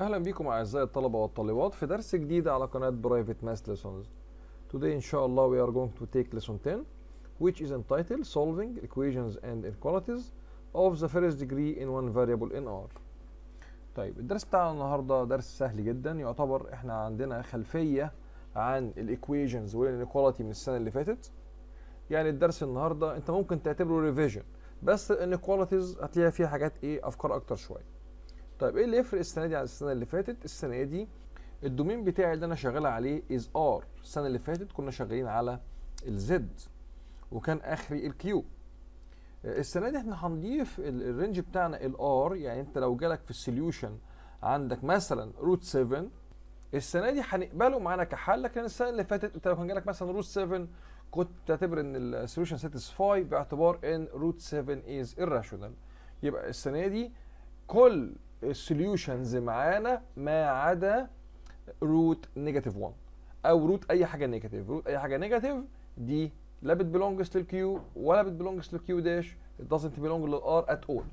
أهلا بكم أعزائي الطلبة والطالبات في درس جديد على قناة Private Math lessons. Today إن شاء الله we are going to take lesson 10 which is entitled solving equations and inequalities of the first degree in one variable in R. طيب الدرس بتاعنا النهارده درس سهل جدا. يعتبر إحنا عندنا خلفية عن ال equations وال inequality من السنة اللي فاتت. يعني الدرس النهارده أنت ممكن تعتبره revision بس ال inequalities هتلاقي فيها حاجات إيه أفكار أكتر شوية. طيب إيه اللي يفرق السنة دي عن السنة اللي فاتت؟ السنة دي ال domain بتاعي اللي أنا شغال عليه is R السنة اللي فاتت كنا شغالين على ال Z وكان آخري ال Q السنة دي إحنا هنضيف ال range بتاعنا ال R يعني أنت لو جالك في ال solution عندك مثلا root 7 السنة دي هنقبله معانا كحل. لكن السنة اللي فاتت أنت لو كان جالك مثلا root 7 كنت تعتبر إن ال solution set is phi باعتبار إن root 7 is irrational. يبقى السنة دي كل ال solutions معانا ما عدا root negative 1 أو root أي حاجة negative root أي حاجة negative دي لا بت belongs لل Q ولا بت belongs لل Q dash doesn't belong لل R at all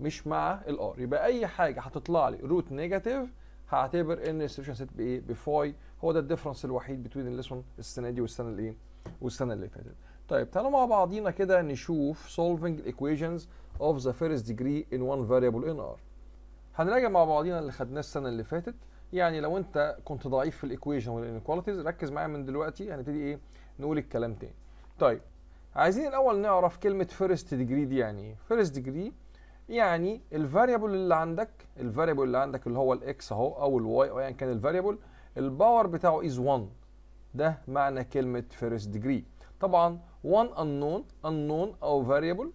مش مع ال R يبقى أي حاجة هتطلع لي root negative هعتبر إن ال solution set بإيه؟ ب phi. هو ده ال difference الوحيد بين ال lesson السنة دي والسنة الإيه؟ والسنة اللي فاتت. طيب تعالوا مع بعضينا كده نشوف solving equations of the first degree in one variable in R. هنراجع مع بعضينا اللي خدناه السنة اللي فاتت. يعني لو انت كنت ضعيف في ال equation وال inequalities ركز معايا من دلوقتي هنبتدي إيه؟ نقول الكلام تاني. طيب عايزين الأول نعرف كلمة first degree دي يعني إيه؟ first degree يعني ال variable اللي عندك ال variable اللي عندك اللي هو ال x أهو أو ال y أو ايا يعني كان ال variable ال power بتاعه is 1 ده معنى كلمة first degree طبعا 1 unknown unknown أو variable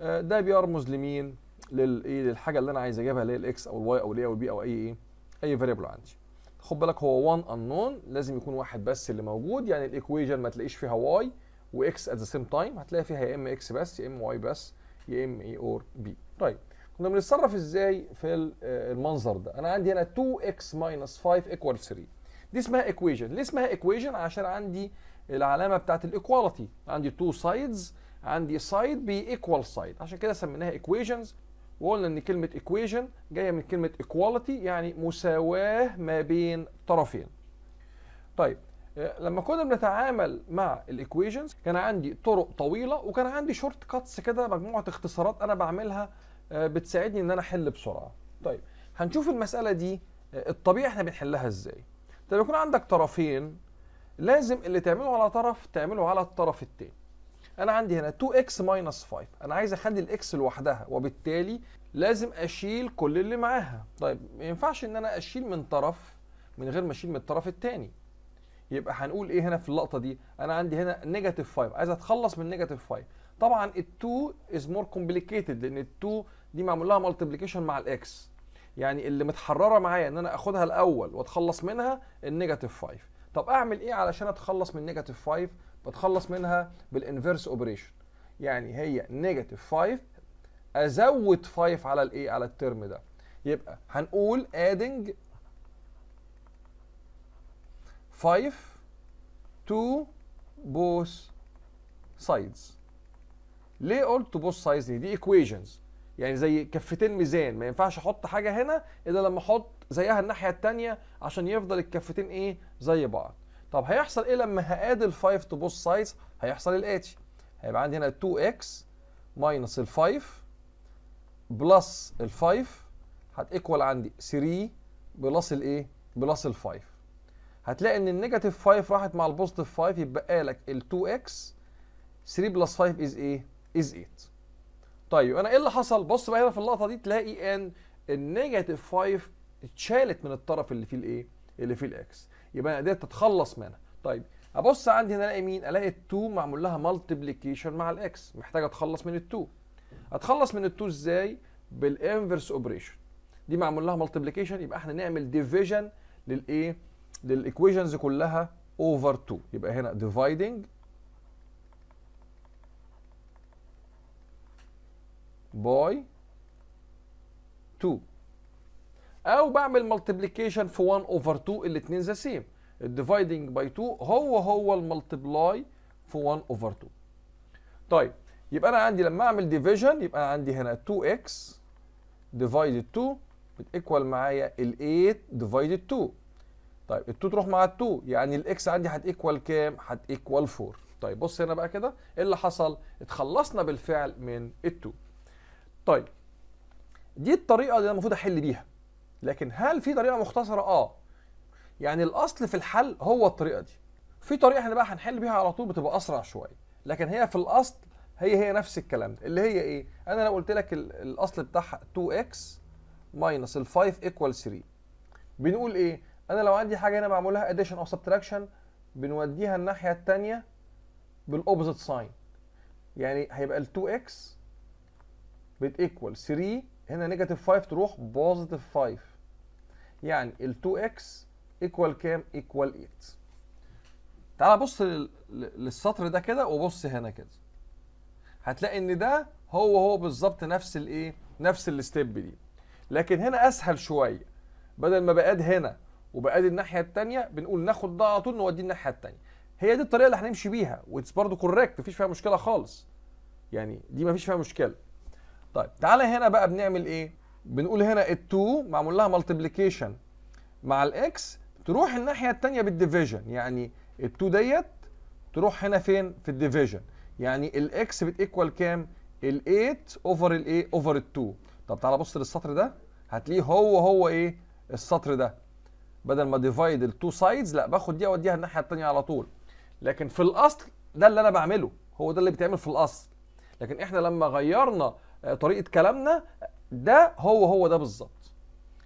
ده بيرمز لمين؟ للايه للحاجة اللي أنا عايز أجيبها اللي هي ال x أو ال y أو ال a أو ال b أو أي إيه أي variable عندي. خد بالك هو 1 unknown لازم يكون واحد بس اللي موجود. يعني ال equation ما تلاقيش فيها y و x at the same time هتلاقي فيها يا إما x بس يا إما y بس يا إما a or b طيب كنا بنتصرف إزاي في المنظر ده؟ أنا عندي هنا 2x minus 5 equals 3 دي اسمها equation ليه اسمها equation عشان عندي العلامة بتاعت ال equality عندي two sides عندي side بي equal side عشان كده سميناها equations وقلنا إن كلمة equation جاية من كلمة equality يعني مساواة ما بين طرفين. طيب لما كنا بنتعامل مع ال equations كان عندي طرق طويلة وكان عندي shortcuts كده مجموعة اختصارات أنا بعملها بتساعدني إن أنا أحل بسرعة. طيب هنشوف المسألة دي الطبيعي إحنا بنحلها إزاي. طيب يكون عندك طرفين لازم اللي تعمله على طرف تعمله على الطرف التاني. أنا عندي هنا 2x minus 5 أنا عايز اخلي ال x لوحدها وبالتالي لازم اشيل كل اللي معاها. طيب ما ينفعش ان أنا اشيل من طرف من غير ما اشيل من الطرف التاني. يبقى هنقول إيه هنا في اللقطة دي؟ أنا عندي هنا negative 5 عايز اتخلص من negative 5 طبعا ال2 is more complicated لأن ال2 دي معمول لها multiplication مع ال x يعني اللي متحررة معايا إن أنا آخدها الأول وأتخلص منها ال negative 5 طب أعمل إيه علشان أتخلص من negative 5 بتخلص منها بال inverse operation يعني هي negative 5 أزود 5 على الايه على ال term ده. يبقى هنقول adding 5 to both sides. ليه قلت both sides دي؟ دي equations. يعني زي كفتين ميزان. ما ينفعش أحط حاجة هنا إلا لما أحط زيها الناحية الثانية عشان يفضل الكفتين إيه؟ زي بعض. طب هيحصل إيه لما ه add ال5 to both sides هيحصل الاتي هيبقى عندي هنا 2x minus ال5 plus ال5 هت equal عندي 3 plus الايه plus ال5 هتلاقي إن ال negative 5 راحت مع ال positive 5 يبقى لك ال2x 3 plus 5 is إيه؟ is 8 طيب أنا إيه اللي حصل؟ بص بقى هنا في اللقطة دي تلاقي ان ال negative 5 اتشالت من الطرف اللي فيه الايه اللي فيه ال x. يبقى أنا قدرت أتخلص منها. طيب أبص عندي هنا ألاقي مين؟ ألاقي ال2 معمول لها multiplication مع ال x محتاج أتخلص من ال2 أتخلص من ال2 إزاي؟ بال inverse operation دي معمول لها multiplication يبقى إحنا نعمل division للايه لل equations كلها over 2 يبقى هنا dividing by 2 أو بعمل multiplication في 1 over 2 الاثنين the same ال dividing by 2 هو هو ال multiply في 1 over 2 طيب يبقى أنا عندي لما أعمل division يبقى عندي هنا 2x divided 2 بت equal معايا ال 8 divided 2 طيب ال 2 تروح مع ال 2 يعني ال x عندي هت equal كام؟ هت equal 4 طيب بص هنا بقى كده إيه اللي حصل؟ اتخلصنا بالفعل من ال 2 طيب دي الطريقة اللي أنا المفروض أحل بيها. لكن هل في طريقة مختصرة؟ آه. يعني الأصل في الحل هو الطريقة دي. في طريقة إحنا بقى هنحل بيها على طول بتبقى أسرع شوية. لكن هي في الأصل هي هي نفس الكلام ده. اللي هي إيه؟ أنا لو قلت لك الأصل بتاعها 2x minus ال 5 equal 3 بنقول إيه؟ أنا لو عندي حاجة هنا معمول لها addition أو subtraction بنوديها الناحية الثانية بال opposite sign يعني هيبقى ال 2x بت equal 3 هنا negative 5 تروح positive 5 يعني ال 2x equal كام equal 8 تعال بص للسطر ده كده وبص هنا كده. هتلاقي ان ده هو هو بالظبط نفس الايه نفس ال step دي. لكن هنا اسهل شوية. بدل ما بقاد هنا وبقاد الناحية الثانية بنقول ناخد ده على طول نوديه الناحية الثانية هي دي الطريقة اللي هنمشي بيها و it's برضه correct مفيش فيها مشكلة خالص. يعني دي مفيش فيها مشكلة. طيب تعالى هنا بقى بنعمل إيه؟ بنقول هنا ال2 معمول لها multiplication مع ال x تروح الناحية الثانية بال division يعني ال2 ديت تروح هنا فين؟ في ال division يعني ال x بت equal كام؟ ال 8 over الايه over ال 2 طب تعالى بص للسطر ده. هتلاقيه هو هو إيه؟ السطر ده. بدل ما divide ال two sides لا باخد دي أوديها الناحية الثانية على طول. لكن في الأصل ده اللي أنا بعمله. هو ده اللي بيتعمل في الأصل. لكن إحنا لما غيرنا طريقة كلامنا ده هو هو ده بالظبط.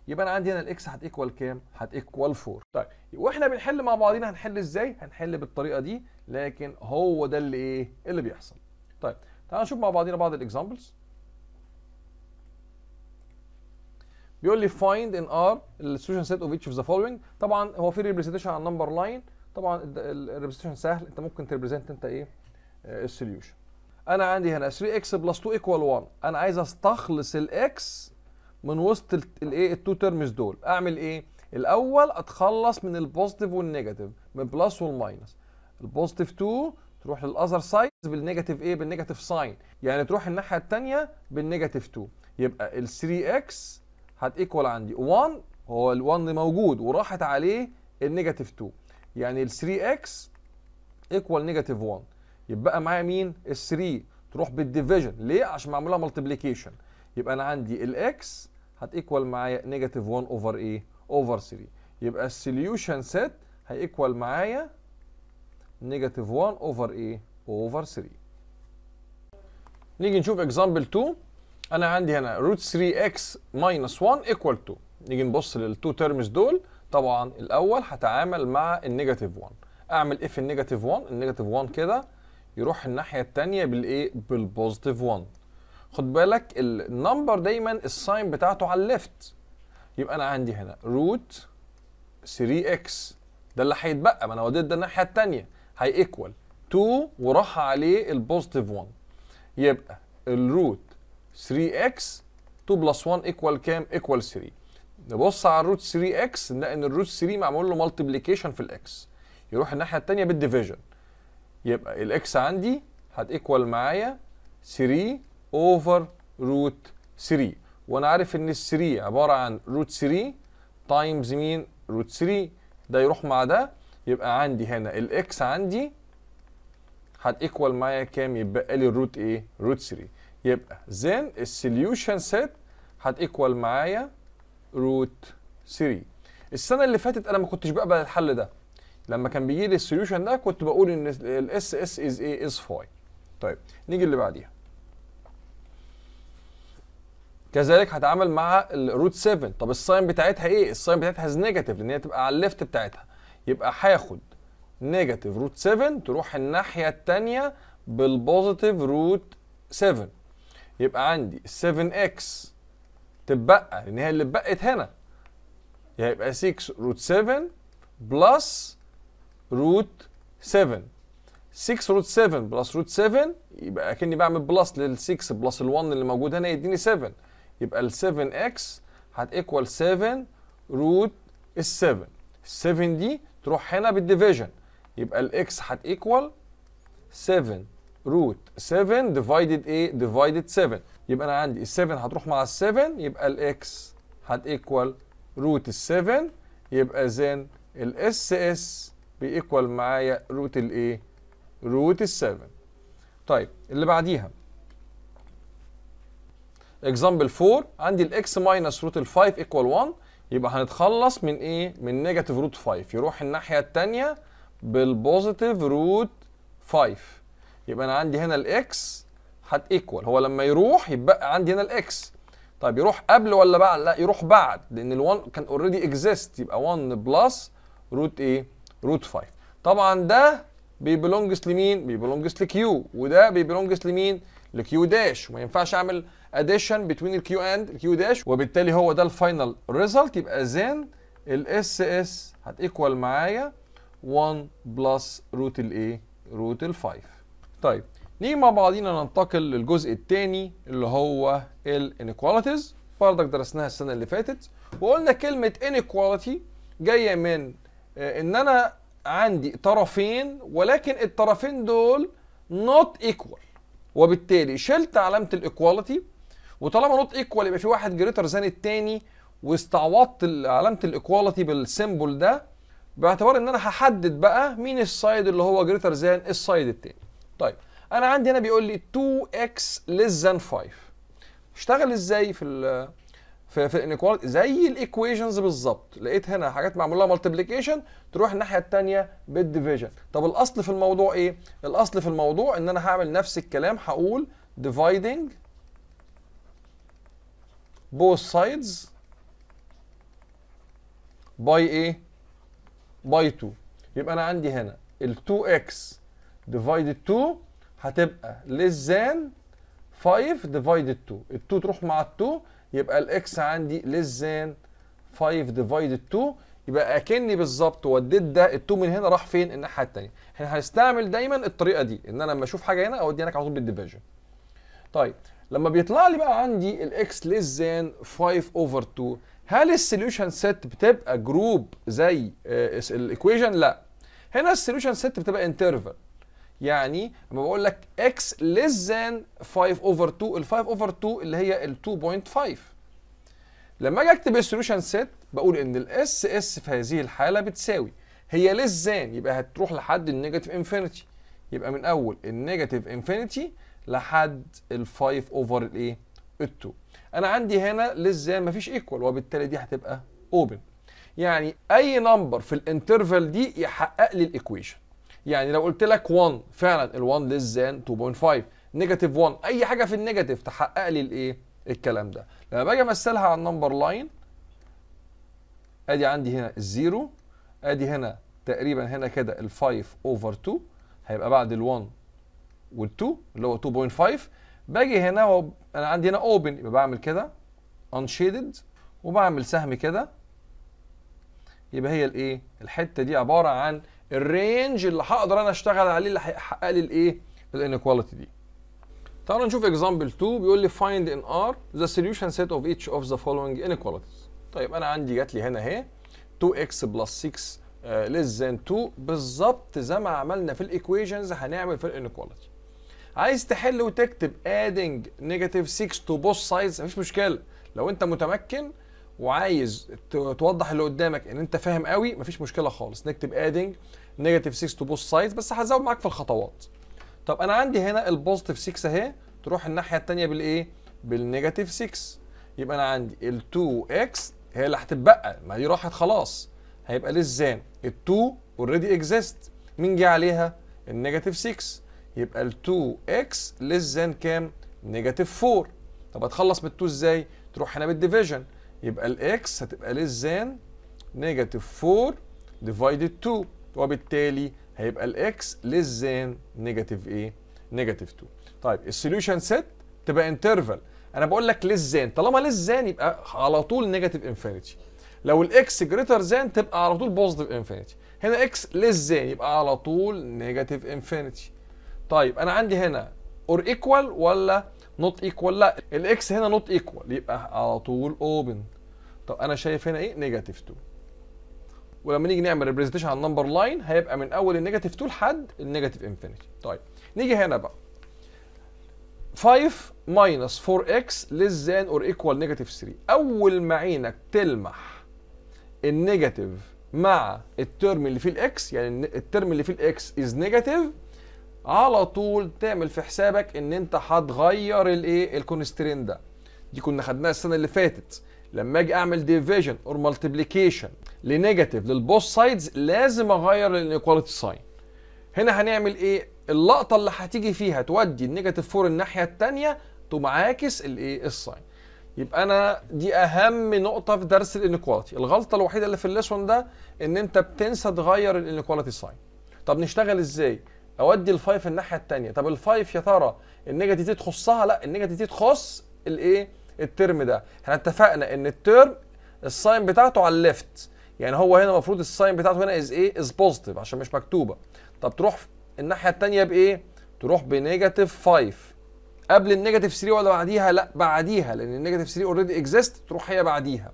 يبقى أنا عندي هنا ال x هت equal كام؟ هت equal 4 طيب وإحنا بنحل مع بعضينا هنحل إزاي؟ هنحل بالطريقة دي لكن هو ده اللي إيه؟ اللي بيحصل. طيب تعالوا نشوف مع بعضينا بعض ال examples بيقول لي find in R ال solution set of each of the following. طبعا هو في representation على ال number line طبعا ال representation سهل. أنت ممكن ت represent أنت إيه؟ ال solution أنا عندي هنا 3x plus 2 equal 1 أنا عايز أستخلص ال x من وسط الايه ال two terms دول. أعمل إيه؟ الأول أتخلص من البوزيتيف والنيجاتيف من بلس والماينس البوزيتيف 2 تروح للاذر سايد بالنيجاتيف إيه؟ بالنيجاتيف ساين يعني تروح الناحية الثانية بال negative 2 يبقى ال 3x هت equal عندي. 1 هو ال 1 موجود وراحت عليه ال negative 2 يعني ال 3x equal negative 1 يبقى معايا مين؟ ال 3 تروح بال division. ليه؟ عشان معمولها multiplication يبقى أنا عندي ال x هت equal معايا negative 1 over إيه over 3 يبقى ال solution set هي equal معايا negative 1 over إيه over 3 نيجي نشوف example 2 أنا عندي هنا root 3 x minus 1 equal 2 نيجي نبص لل two terms دول. طبعا الأول هتعامل مع ال negative 1 أعمل في ال negative 1 ال negative 1 كده يروح الناحية الثانية بالإيه؟ بال positive 1 خد بالك ال number دايما ال sign بتاعته على ال left. يبقى أنا عندي هنا root 3 x ده اللي هيتبقى ما أنا وديت ده الناحية الثانية هي equal 2 وراح عليه ال positive 1 يبقى ال root 3x 2 plus 1 equal كام؟ equal 3 نبص على ال root 3x نلاقي إن ال root 3 معمول له multiplication في ال x يروح الناحية الثانية بال division يبقى ال x عندي هت equal معايا 3 over root 3 وأنا عارف إن ال 3 عبارة عن root 3 times مين؟ root 3 ده يروح مع ده يبقى عندي هنا ال x عندي هت equal معايا كام؟ يبقى لي ال root إيه؟ root 3 يبقى then ال solution set هت equal معايا root 3 السنة اللي فاتت أنا ما كنتش بقبل الحل ده لما كان بيجي لي ال solution ده كنت بقول إن ال S.S is إيه is 5 طيب نيجي اللي بعديها. كذلك هتعامل مع ال root 7 طب ال sign بتاعتها إيه؟ ال sign بتاعتها is negative لأن هي تبقى على ال left بتاعتها. يبقى هاخد negative root 7 تروح الناحية الثانية بال positive root 7 يبقى عندي 7x تبقى لأن هي اللي اتبقت هنا. يبقى 6 root 7 plus root 7 6 root 7 plus root 7 يبقى أكني بعمل plus لل 6 plus ال 1 اللي موجود هنا يديني 7 يبقى ال 7x هت equal 7 root ال 7 ال 7 دي تروح هنا بال division يبقى ال x هت equal 7 root 7 divided إيه؟ divided 7 يبقى أنا عندي ال 7 هتروح مع ال 7 يبقى ال x هت equal root ال 7 يبقى then ال S.S بي equal معايا root الايه root ال 7 طيب اللي بعديها. example 4 عندي ال x minus root ال 5 equal 1 يبقى هنتخلص من إيه من negative root 5 يروح الناحية الثانية بال positive root 5 يبقى أنا عندي هنا ال x هت equal هو لما يروح يبقى عندي هنا ال x طيب يروح قبل ولا بعد؟ لا يروح بعد لأن ال1 كان already exist يبقى 1 plus root إيه root 5 طبعا ده بيبلونجز لمين؟ بيبلونجز لكيو وده بيبلونجز لمين؟ ل Q dash وما ينفعش أعمل addition بين ال Q and ال Q dash وبالتالي هو ده ال final result يبقى then ال S.S هت equal معايا 1 plus root الايه root ال 5 طيب نيجي مع بعضينا ننتقل للجزء الثاني اللي هو ال inequalities برضك درسناها السنة اللي فاتت وقلنا كلمة inequality جاية من إن أنا عندي طرفين ولكن الطرفين دول not equal. وبالتالي شلت علامة ال equality وطالما not equal يبقى في واحد greater than التاني واستعوضت علامة ال equality بال symbol ده باعتبار إن أنا هحدد بقى مين ال side اللي هو greater than ال side التاني. طيب أنا عندي هنا بيقول لي 2x less than 5 اشتغل إزاي في في في ال inequality زي ال equations بالظبط. لقيت هنا حاجات معمول لها multiplication تروح الناحية الثانية بال division طب الأصل في الموضوع إيه؟ الأصل في الموضوع إن أنا هعمل نفس الكلام هقول dividing both sides by إيه by 2 يبقى أنا عندي هنا ال 2x divided 2 هتبقى less than 5 divided 2 ال 2 تروح مع ال 2 يبقى ال x عندي than 5 divided 2 يبقى أكني بالظبط وديت ده ال 2 من هنا راح فين؟ الناحية الثانية إحنا هنستعمل دايما الطريقة دي إن أنا لما أشوف حاجة هنا اودي هناك على طول بال division. طيب لما بيطلع لي بقى عندي ال x less than 5 over 2 هل ال solution set بتبقى group زي ال equation لا. هنا ال solution set بتبقى interval يعني لما بقول لك x less than 5 over 2 ال 5 over 2 اللي هي ال 2.5 لما أجي أكتب ال solution set بقول إن ال S.S في هذه الحالة بتساوي. هي less than يبقى هتروح لحد ال negative infinity يبقى من أول ال negative infinity لحد ال 5 over الايه ال 2 أنا عندي هنا less than مفيش equal وبالتالي دي هتبقى open يعني أي number في ال interval دي يحقق لي ال equation يعني لو قلت لك 1 فعلا ال 1 less than 2.5 negative 1 أي حاجة في ال negative تحقق لي الإيه؟ الكلام ده. لما باجي أمثلها على ال number line أدي عندي هنا ال zero أدي هنا تقريبا هنا كده ال 5 over 2 هيبقى بعد ال 1 وال 2 اللي هو 2.5 باجي هنا و... أنا عندي هنا open يبقى بعمل كده unshaded وبعمل سهم كده. يبقى هي الإيه؟ الحتة دي عبارة عن ال range اللي هقدر أنا اشتغل عليه اللي هيحقق لي الايه؟ ال inequality دي. تعالوا نشوف example 2 بيقول لي find in R the solution set of each of the following inequalities. طيب أنا عندي جات لي هنا اهي 2x plus 6 uh, less than 2 بالظبط زي ما عملنا في ال equations هنعمل في ال inequality عايز تحل وتكتب adding negative 6 to both sides مفيش مشكلة. لو أنت متمكن وعايز توضح اللي قدامك ان انت فاهم قوي مفيش مشكلة خالص. نكتب adding negative 6 to both sides بس هزود معاك في الخطوات. طب أنا عندي هنا ال positive 6 أهي تروح الناحية الثانية بالإيه؟ بال negative 6 يبقى أنا عندي ال 2x هي اللي هتتبقى ما دي راحت خلاص. هيبقى less than ال 2 already exist مين جه عليها؟ ال negative 6 يبقى ال 2x less than كام؟ negative 4 طب أتخلص من 2 إزاي؟ تروح هنا بال division يبقى ال x هتبقى less than negative 4 divided 2 وبالتالي هيبقى ال x less than negative إيه negative 2 طيب ال solution set تبقى interval أنا بقول لك less than طالما less than يبقى على طول negative infinity لو ال x greater than تبقى على طول positive infinity هنا x less than يبقى على طول negative infinity طيب أنا عندي هنا or equal ولا not equal لا. ال x هنا not equal يبقى على طول open طب أنا شايف هنا إيه؟ negative 2 ولما نيجي نعمل representation على ال number line هيبقى من أول ال negative 2 لحد ال negative infinity طيب نيجي هنا بقى. 5 minus 4x less than or equal negative 3 أول ما عينك تلمح النيجاتيف مع الترم اللي فيه الاكس يعني الترم اللي فيه الاكس از نيجاتيف على طول تعمل في حسابك إن أنت هتغير الإيه؟ ال constraint ده. دي كنا خدناها السنة اللي فاتت. لما أجي أعمل division or multiplication ل negative لل both sides لازم أغير ال inequality sign هنا هنعمل إيه؟ اللقطة اللي هتيجي فيها تودي ال negative 4 الناحية الثانية تقوم عاكس الإيه؟ ال sign يبقى أنا دي أهم نقطة في درس ال inequality. الغلطة الوحيدة اللي في ال lesson ده إن أنت بتنسى تغير ال inequality sign طب نشتغل إزاي؟ أودي ال five الناحية الثانية طب ال five يا ترى ال negative دي تخصها؟ لا ال negative دي تخص الإيه؟ ال term ده. إحنا اتفقنا إن ال term ال sign بتاعته على ال left. يعني هو هنا المفروض ال sign بتاعته هنا is إيه؟ is positive عشان مش مكتوبة. طب تروح الناحية الثانية بإيه؟ تروح ب negative 5 قبل ال negative 3 ولا بعديها؟ لا بعديها لأن ال negative 3 already exist تروح هي بعديها.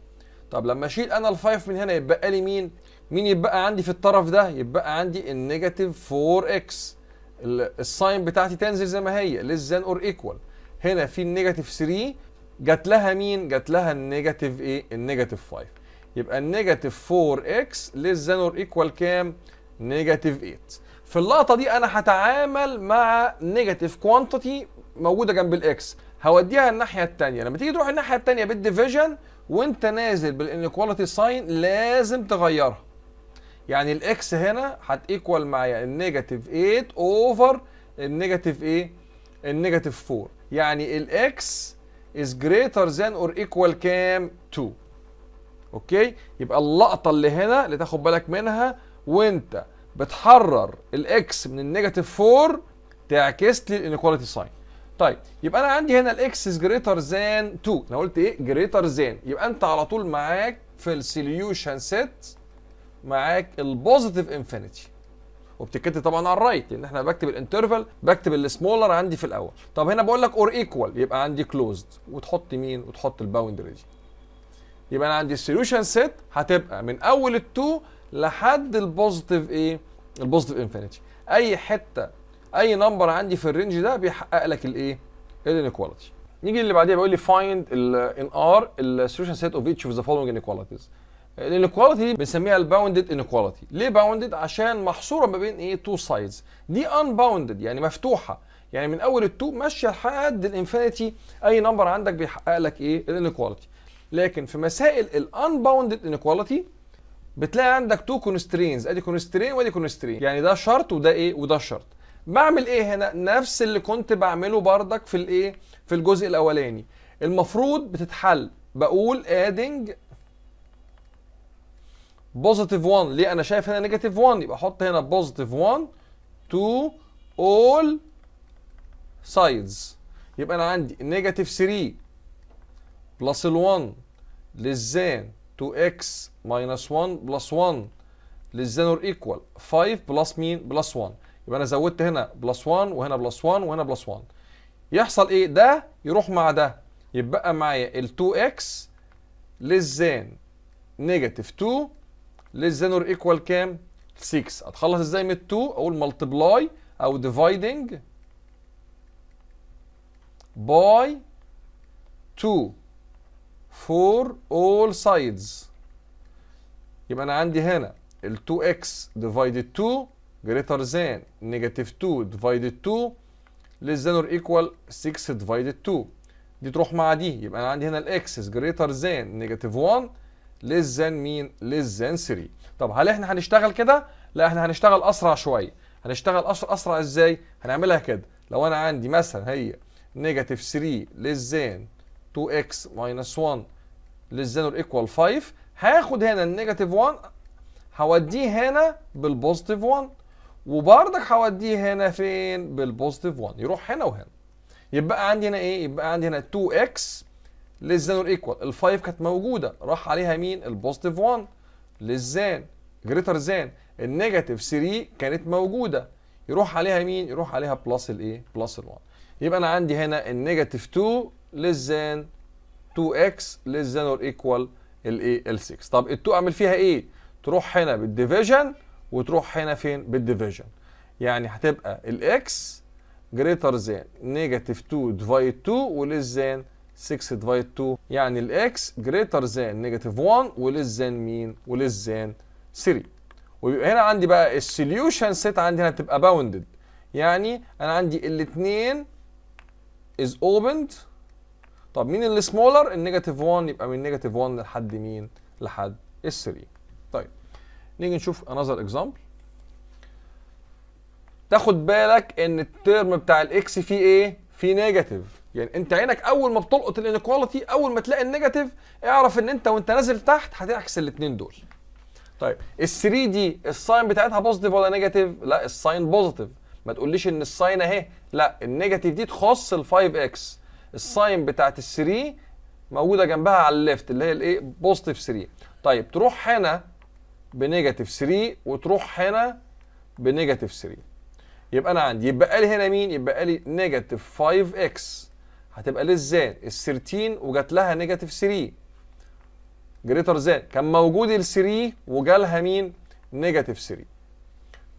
طب لما أشيل أنا ال5 من هنا يبقى لي مين؟ مين يبقى عندي في الطرف ده؟ يبقى عندي ال negative 4 x ال sign بتاعتي تنزل زي ما هي less than or equal هنا في ال negative 3 جات لها مين؟ جات لها ال negative إيه؟ ال negative 5 يبقى ال negative 4 x less than or equal كام؟ negative 8 في اللقطة دي أنا هتعامل مع negative quantity موجودة جنب ال x هوديها الناحية الثانية لما تيجي تروح الناحية الثانية بال division وانت نازل بال inequality sign لازم تغيرها. يعني الاكس هنا هتيكوال معايا النيجاتيف 8 اوفر النيجاتيف إيه؟ النيجاتيف 4 يعني الاكس is greater than or equal كام؟ 2 okay يبقى اللقطة اللي هنا اللي تاخد بالك منها وانت بتحرر ال x من ال negative 4 تعكس لي ال inequality sign طيب يبقى أنا عندي هنا ال x is greater than 2 أنا قلت إيه؟ greater than يبقى أنت على طول معاك في ال solution set معاك ال positive infinity وبتتكتب طبعا على ال right لأن إحنا بكتب ال interval بكتب ال smaller عندي في الأول. طب هنا بقول لك or equal يبقى عندي closed وتحط مين؟ وتحط ال boundary دي. يبقى أنا عندي ال solution set هتبقى من أول ال2 لحد ال positive إيه؟ ال positive infinity أي حتة أي number عندي في ال range ده بيحقق لك الإيه؟ ال inequality نيجي اللي بعديها بيقول لي find in R ال solution set of each of the following inequalities. ال inequality دي بنسميها ال bounded inequality ليه bounded عشان محصورة ما بين إيه؟ two sides دي unbounded يعني مفتوحة. يعني من أول ال two ماشية لحد ال infinity أي number عندك بيحقق لك إيه؟ ال inequality لكن في مسائل ال unbounded inequality بتلاقي عندك two constraints أدي constraint وأدي constraint يعني ده شرط وده إيه؟ وده شرط. بعمل إيه هنا؟ نفس اللي كنت بعمله بردك في الإيه؟ في الجزء الأولاني. المفروض بتتحل. بقول adding positive 1 ليه؟ أنا شايف هنا negative 1 يبقى أحط هنا positive 1 to all sides. يبقى أنا عندي negative 3 plus ال 1 less than 2x minus 1 plus 1 less than or equal 5 plus مين plus 1 يبقى أنا زودت هنا plus 1 وهنا plus 1 وهنا plus 1 يحصل إيه؟ ده يروح مع ده. يبقى معايا ال 2x less than negative 2 less than or equal كام؟ 6 أتخلص إزاي من ال 2 أقول multiply أو dividing by 2 for all sides. يبقى أنا عندي هنا ال 2x divided 2 greater than negative 2 divided 2 less than or equal 6 divided 2 دي تروح مع دي يبقى أنا عندي هنا الاكس is greater than negative 1 less than مين less than 3 طب هل إحنا هنشتغل كده؟ لا إحنا هنشتغل أسرع شوية. هنشتغل أسرع أسرع إزاي؟ هنعملها كده. لو أنا عندي مثلا هي negative 3 less than 2x minus 1 less than or equal 5 هاخد هنا ال negative 1 هوديه هنا بال positive 1 وبرضك هوديه هنا فين؟ بال positive 1 يروح هنا وهنا. يبقى عندي هنا إيه؟ يبقى عندي هنا 2x less than or equal ال 5 كانت موجودة. راح عليها مين؟ ال positive 1 less than greater than ال negative 3 كانت موجودة. يروح عليها مين؟ يروح عليها plus الايه plus ال 1 يبقى أنا عندي هنا ال negative 2 less than 2x less than or equal الايه ال 6 طب ال 2 أعمل فيها إيه؟ تروح هنا بال division وتروح هنا فين؟ بال division. يعني هتبقى ال x greater than negative 2 divide 2 و less than 6 divide 2 يعني ال x greater than negative 1 و less than مين و less than 3 ويبقى هنا عندي بقى ال solution set عندي هنا تبقى bounded يعني أنا عندي الاثنين is opened. طب مين اللي smaller ال negative 1 يبقى من negative 1 لحد مين لحد ال 3 طيب نيجي نشوف another example. تاخد بالك إن ال term بتاع ال x فيه إيه؟ فيه negative يعني أنت عينك أول ما بتلقط ال inequality أول ما تلاقي ال negative اعرف إن أنت وأنت نازل تحت هتعكس الاثنين دول. طيب ال 3 دي ال sign بتاعتها positive ولا negative لا ال sign positive ما تقوليش إن ال sign أهي. لا ال negative دي تخص ال 5 إكس الساين بتاعت ال 3 موجودة جنبها على ال left اللي هي الايه positive 3 طيب تروح هنا ب negative 3 وتروح هنا ب negative 3 يبقى أنا عندي يبقى لي هنا مين؟ يبقى لي negative 5 x. هتبقى less than ال 13 وجات لها negative 3 greater than كان موجود ال 3 وجالها مين؟ negative 3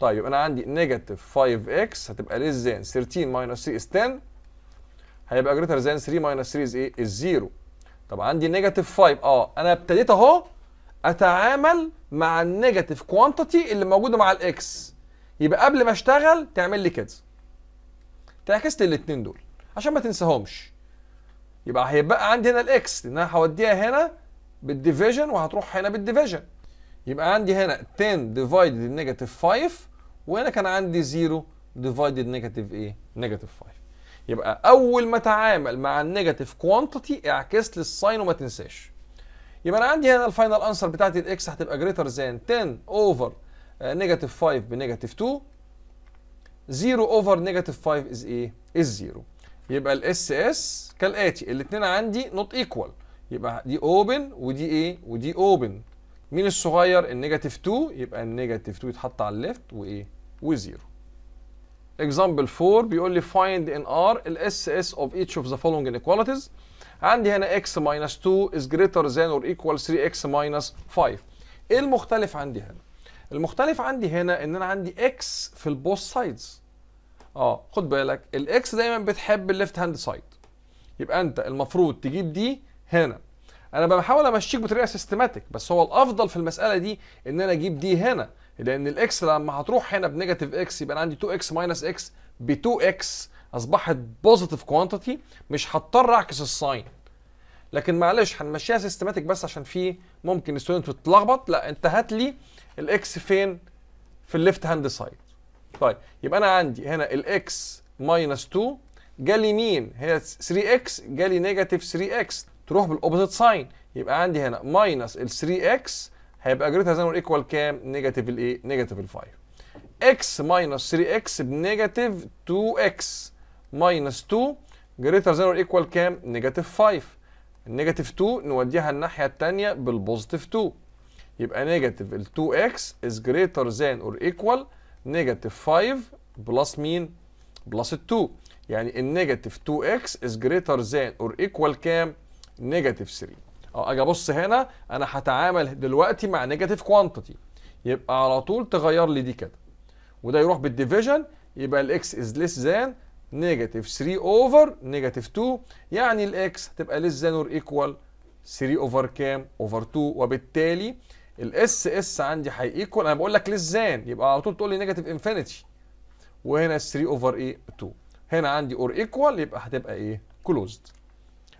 طيب أنا عندي negative 5 x هتبقى than 13 minus 3 is 10 هيبقى greater than 3 minus 3 is إيه؟ is 0 طب عندي negative 5 آه أنا ابتديت أهو أتعامل مع ال negative quantity اللي موجودة مع ال x يبقى قبل ما أشتغل تعمل لي كده. تعكس لي الاثنين دول. عشان ما تنساهمش. يبقى هيبقى عندي هنا ال x لأن أنا هوديها هنا بال division وهتروح هنا بال division يبقى عندي هنا 10 divided negative 5 وهنا كان عندي 0 divided negative إيه؟ negative 5 يبقى أول ما أتعامل مع ال negative quantity اعكس لي ال sign وما تنساش. يبقى أنا عندي هنا ال final answer بتاعتي ال x هتبقى greater than 10 over negative 5 ب negative 2 0 over negative 5 is إيه is 0 يبقى ال SS كالآتي الاثنين عندي not equal يبقى دي open ودي إيه ودي open مين الصغير؟ ال negative 2 يبقى ال negative 2 يتحط على ال left وايه و zero. Example 4 بيقول لي find in R. ال SS of each of the following inequalities. عندي هنا x minus 2 is greater than or equal 3x minus 5 إيه المختلف عندي هنا؟ المختلف عندي هنا إن أنا عندي x في ال both sides آه خد بالك ال x دايما بتحب ال left hand side يبقى أنت المفروض تجيب دي هنا. أنا بحاول أمشيك بطريقة systematic بس هو الأفضل في المسألة دي إن أنا أجيب دي هنا. لأن ال x لما هتروح هنا ب negative x يبقى أنا عندي 2 x minus x ب 2 x أصبحت positive quantity مش هضطر أعكس ال sign لكن معلش هنمشيها systematic بس عشان في ممكن ال student تتلخبط. لا انت هات لي ال x فين؟ في ال left hand side طيب يبقى أنا عندي هنا ال x minus 2 جالي مين؟ هي 3 x جالي negative 3 x تروح بال opposite sign يبقى عندي هنا minus ال 3 x هيبقى greater than equal كام؟ negative الايه negative ال 5 x minus 3 x ب negative 2 x minus 2 greater than equal كام negative 5 ال negative 2 نوديها الناحية الثانية بال positive 2 يبقى negative ال 2 x is greater than or equal negative 5 plus مين plus ال 2 يعني ال negative 2 x is greater than or equal كام negative 3 آه أجي أبص هنا أنا هتعامل دلوقتي مع negative quantity يبقى على طول تغير لي دي كده. وده يروح بال division يبقى ال x is less than negative 3 over negative 2 يعني ال x هتبقى less than or equal 3 over كام? over 2 وبالتالي ال SS عندي ه equal أنا بقول لك less than يبقى على طول تقول لي negative infinity وهنا 3 over إيه 2 هنا عندي or equal يبقى هتبقى إيه؟ closed؟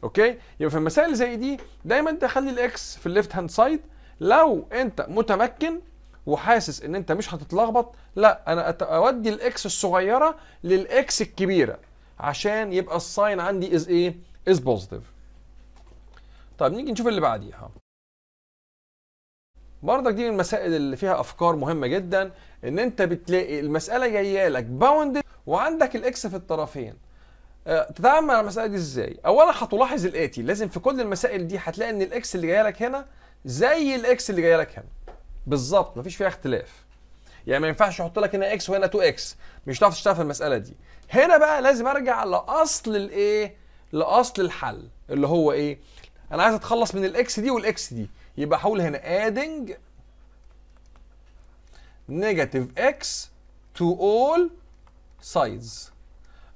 okay؟ يبقى في المسائل زي دي دايما تخلي ال x في ال left hand side لو أنت متمكن وحاسس إن أنت مش هتتلخبط لأ أنا أودي ال x الصغيرة لل x الكبيرة عشان يبقى ال sign عندي is إيه؟ is positive طيب نيجي نشوف اللي بعديها. برضك دي من المسائل اللي فيها أفكار مهمة جدا إن أنت بتلاقي المسألة جاية لك bounded وعندك ال x في الطرفين. آه، تتعامل مع المسألة دي إزاي؟ اولا هتلاحظ الآتي لازم في كل المسائل دي هتلاقي إن ال x اللي جاية لك هنا زي ال x اللي جاية لك هنا. بالظبط مفيش فيها اختلاف. يعني ما ينفعش أحط لك هنا x وهنا 2 x مش هتعرف تشتغل في المسألة دي. هنا بقى لازم ارجع لأصل الايه؟ لأصل الحل اللي هو إيه؟ أنا عايز أتخلص من ال x دي وال x دي. يبقى هقول هنا adding negative x to all sides.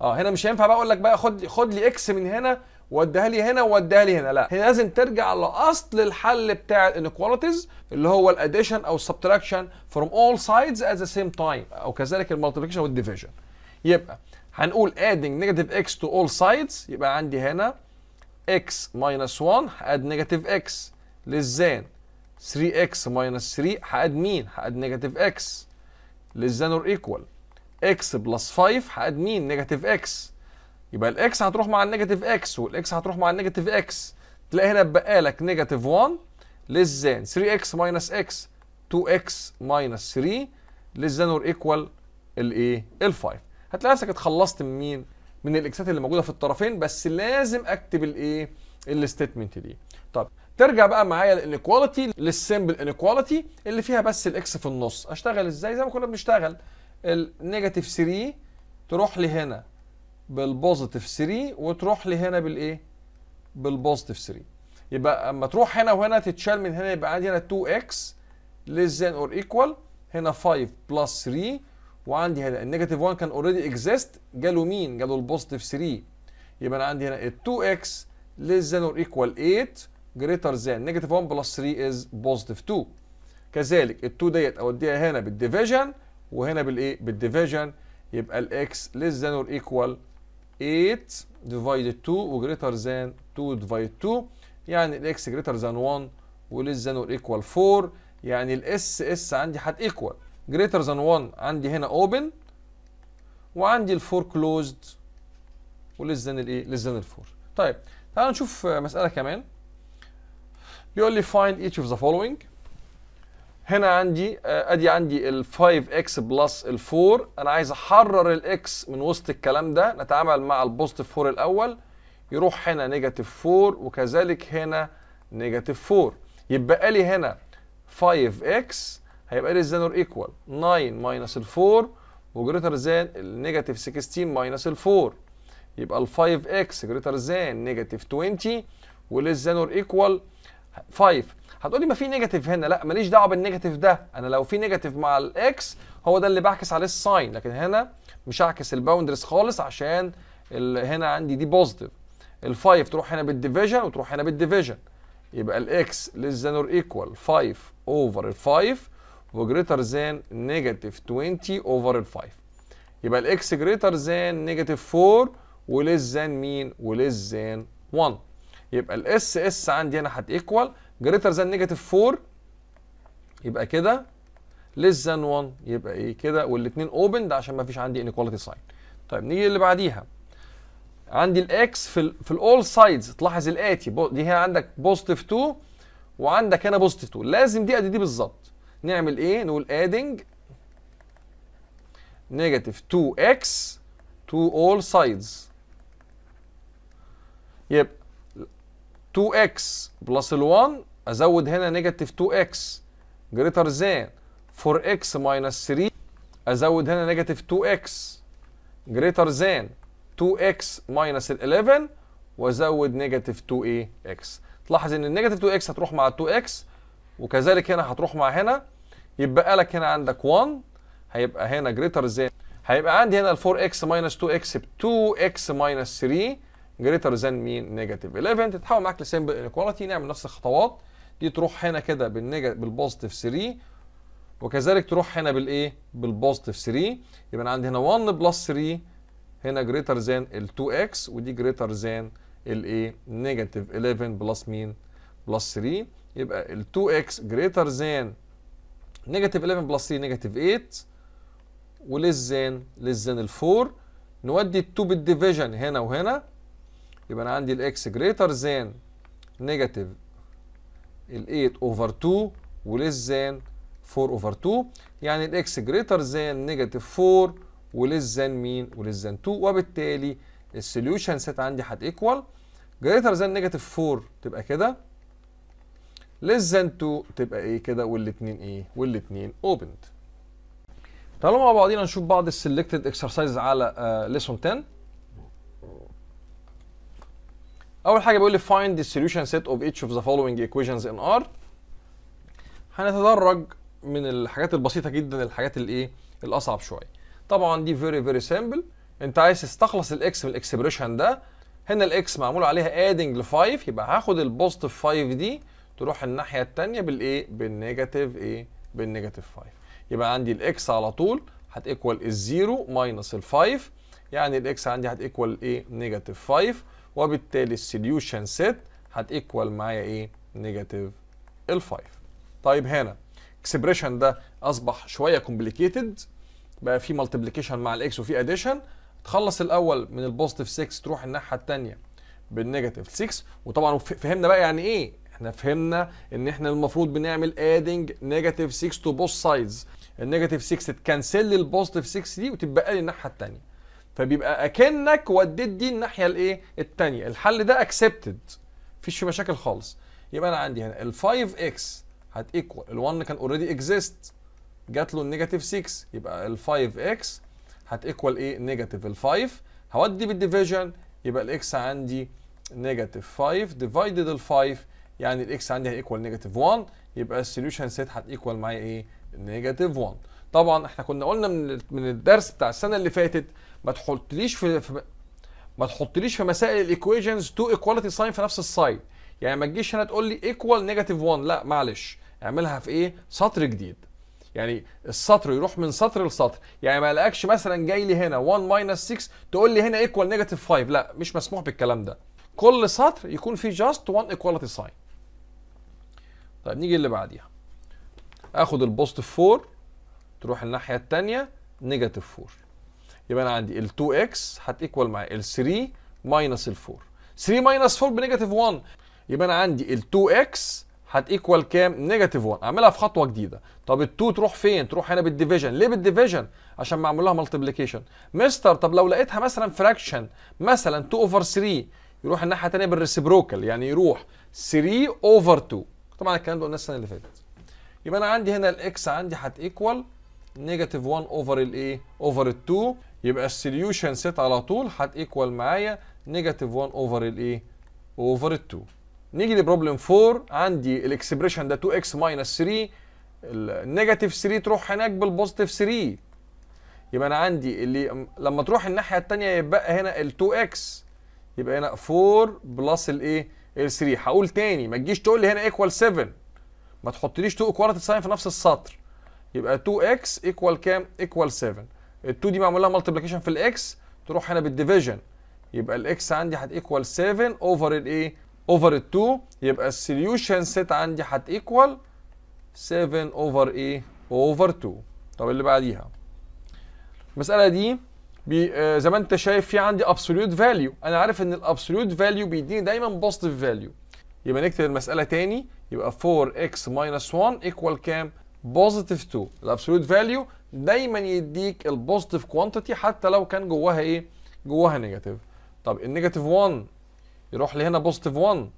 آه هنا مش هينفع بقى أقول لك بقى خد خد لي x من هنا واديها لي هنا واديها لي هنا. لا هنا لازم ترجع لأصل الحل بتاع ال inequalities اللي هو ال addition أو ال subtraction from all sides at the same time. أو كذلك ال multiplication وال division يبقى هنقول adding negative x to all sides. يبقى عندي هنا x minus 1 add x. less than 3x minus 3 add مين؟ add x. less than or equal. x plus 5 add مين؟ negative x. يبقى الاكس هتروح مع النيجاتيف إكس والاكس هتروح مع النيجاتيف إكس تلاقي هنا اتبقى لك negative 1 less than 3x minus x 2x minus 3 less than or equal الايه؟ ال 5 هتلاقي نفسك اتخلصت من مين؟ من ال x ات اللي موجودة في الطرفين بس لازم أكتب الايه؟ ال statement دي. طب ترجع بقى معايا ال inequality لل simple inequality اللي فيها بس ال x في النص، أشتغل إزاي؟ زي ما كنا بنشتغل ال negative 3 تروح لي هنا بال positive 3 وتروح لي هنا بالإيه؟ بال positive 3. يبقى أما تروح هنا وهنا تتشال من هنا يبقى عندي هنا 2x less than or equal هنا 5 plus 3 وعندي هنا ال negative 1 كان already exist جاله مين؟ جاله ال positive 3 يبقى أنا عندي هنا ال 2x less than or equal 8 greater than negative 1 plus 3 is positive 2 كذلك ال 2 ديت أوديها هنا بال division وهنا بالإيه؟ بال division يبقى ال x less than or equal 8 divided 2 و greater than 2 divided 2 يعني ال x greater than 1 و less than or equal 4 يعني ال S.S عندي هت equal. greater than 1 عندي هنا open. وعندي ال 4 closed و less than الايه؟ less ال 4 طيب تعالوا نشوف مسألة كمان. بيقول لي find each of the following. هنا عندي ادي عندي ال 5x plus ال 4 أنا عايز احرر ال x من وسط الكلام ده نتعامل مع ال positive 4 الأول. يروح هنا negative 4 وكذلك هنا negative 4 يبقى لي هنا 5x هيبقى لي than or equal 9 minus ال 4 و greater than ال negative 16 minus ال 4 يبقى ال 5x greater than negative 20 و less than or equal 5 هتقولي ما في negative هنا. لا ماليش دعوة بال negative ده. أنا لو في negative مع ال x هو ده اللي بعكس عليه ال sign لكن هنا مش هعكس ال boundaries خالص عشان هنا عندي دي positive ال5 تروح هنا بال division وتروح هنا بال division يبقى ال x less than or equal 5 over ال 5 و greater than negative 20 over ال 5 يبقى ال x greater than negative 4 و less than مين و less than 1 يبقى ال S.S عندي هنا هت equal greater than negative 4 يبقى كده less than 1 يبقى إيه كده؟ والاثنين open ده عشان ما فيش عندي inequality sign طيب نيجي اللي بعديها. عندي ال x في ال في ال all sides تلاحظ الاتي دي هنا عندك positive 2 وعندك هنا positive 2 لازم دي قد دي بالظبط. نعمل إيه؟ نقول adding negative 2x to all sides. يبقى 2x plus ال 1 أزود هنا negative 2x greater than 4x minus 3 أزود هنا negative 2x greater than 2x minus ال 11 وأزود negative 2x تلاحظ إن ال negative 2x هتروح مع 2x وكذلك هنا هتروح مع هنا. يبقى لك هنا عندك 1 هيبقى هنا greater than هيبقى عندي هنا ال 4x minus 2x ب 2x minus 3 greater than مين negative 11 تتحول معاك ل simple inequality نعمل نفس الخطوات. دي تروح هنا كده بال positive 3 وكذلك تروح هنا بالإيه؟ بال positive 3 يبقى أنا عندي هنا 1 plus 3 هنا greater than ال 2x ودي greater than الايه negative 11 plus مين؟ plus 3 يبقى ال 2x greater than negative 11 plus 3 negative 8 و less than less ال 4 نودي ال 2 بال division هنا وهنا. يبقى أنا عندي ال x greater than negative ال 8 over 2 و less than 4 over 2 يعني ال x greater than negative 4 و less than مين و less than 2 وبالتالي ال solution set عندي هت equal greater than negative 4 تبقى كده. less than 2 تبقى إيه كده؟ والاثنين إيه؟ والاثنين opened تعالوا مع بعضينا نشوف بعض ال selected exercises على lesson 10 أول حاجة بيقول لي find the solution set of each of the following equations in R. هنتدرج من الحاجات البسيطة جدا للحاجات الإيه؟ الأصعب شوية. طبعا دي very very simple. أنت عايز تستخلص ال x من ال expression ده. هنا ال x معمول عليها adding ل 5 يبقى هاخد ال positive 5 دي تروح الناحية الثانية بالايه بال negative إيه؟ بال negative 5 يبقى عندي ال x على طول هت equal ال zero minus ال 5 يعني ال x عندي هت equal إيه؟ negative 5 وبالتالي ال solution set هت equal معايا إيه؟ negative ال 5 طيب هنا expression ده أصبح شوية complicated بقى في multiplication مع ال x وفي addition تخلص الأول من ال positive 6 تروح الناحية الثانية بال negative 6 وطبعا فهمنا بقى يعني إيه؟ إحنا فهمنا إن إحنا المفروض بنعمل adding negative 6 to both sides ال negative 6 ت cancel ال positive 6 دي وتبقى لي الناحية الثانية فبيبقى أكنك وديت دي الناحية الإيه؟ الثانية الحل ده accepted مفيش مشاكل خالص. يبقى أنا عندي هنا ال 5 x هت equal ال 1 كان already exist جات له ال negative 6 يبقى ال 5 x هت equal إيه؟ negative ال 5 هودي بال division يبقى ال x عندي negative 5 divided ال 5 يعني ال x عندي ه equal negative 1 يبقى ال solution set هت equal معايا إيه؟ negative 1 طبعا إحنا كنا قلنا من من الدرس بتاع السنة اللي فاتت ما تحطليش في, في ما تحطليش في مسائل ال equations two equality sign في نفس ال side يعني ما تجيش هنا تقول لي equal negative 1 لا معلش. اعملها في إيه؟ سطر جديد. يعني السطر يروح من سطر لسطر. يعني ما الاقيكش مثلا جاي لي هنا 1 minus 6 تقول لي هنا equal negative 5 لا مش مسموح بالكلام ده. كل سطر يكون فيه just 1 equality sign طيب نيجي اللي بعديها. آخد ال positive 4 تروح الناحية الثانية negative 4 يبقى أنا عندي ال 2 x هت equal معايا ال 3 minus ال 4 3 minus 4 ب negative 1 يبقى أنا عندي ال 2 x هت equal كام؟ negative 1 أعملها في خطوة جديدة. طب ال 2 تروح فين؟ تروح هنا بال division ليه بال division عشان معمول لها multiplication مستر طب لو لقيتها مثلا fraction مثلا 2 over 3 يروح الناحية الثانية بال reciprocal يعني يروح 3 over 2 طبعا الكلام ده قلناه السنة اللي فاتت. يبقى أنا عندي هنا ال x عندي هت equal negative 1 over الايه over ال 2 يبقى ال solution set على طول هت equal معايا negative 1 over الايه over ال 2 نيجي ل problem 4 عندي ال expression ده 2 x minus 3 ال negative 3 تروح هناك بال positive 3 يبقى أنا عندي اللي لما تروح الناحية الثانية يبقى هنا ال 2 x يبقى هنا 4 plus الايه ال 3 هقول تاني ما تجيش تقول لي هنا equal 7 ما تحطليش 2 equality sign في نفس السطر. يبقى 2 x equal كام؟ equal 7 ال 2 دي معمول لها multiplication في ال x تروح هنا بال division يبقى ال x عندي هت equal 7 over الايه over ال 2 يبقى ال solution set عندي هت equal 7 over إيه over 2 طب اللي بعديها؟ المسألة دي B آه زي ما انت شايف في عندي absolute value أنا عارف إن ال absolute value بيديني دايما positive value يبقى نكتب المسألة تاني يبقى 4x minus 1 equal كام؟ positive 2 ال absolute value دايما يديك ال positive quantity حتى لو كان جواها إيه؟ جواها negative طب ال negative 1 يروح لهنا positive 1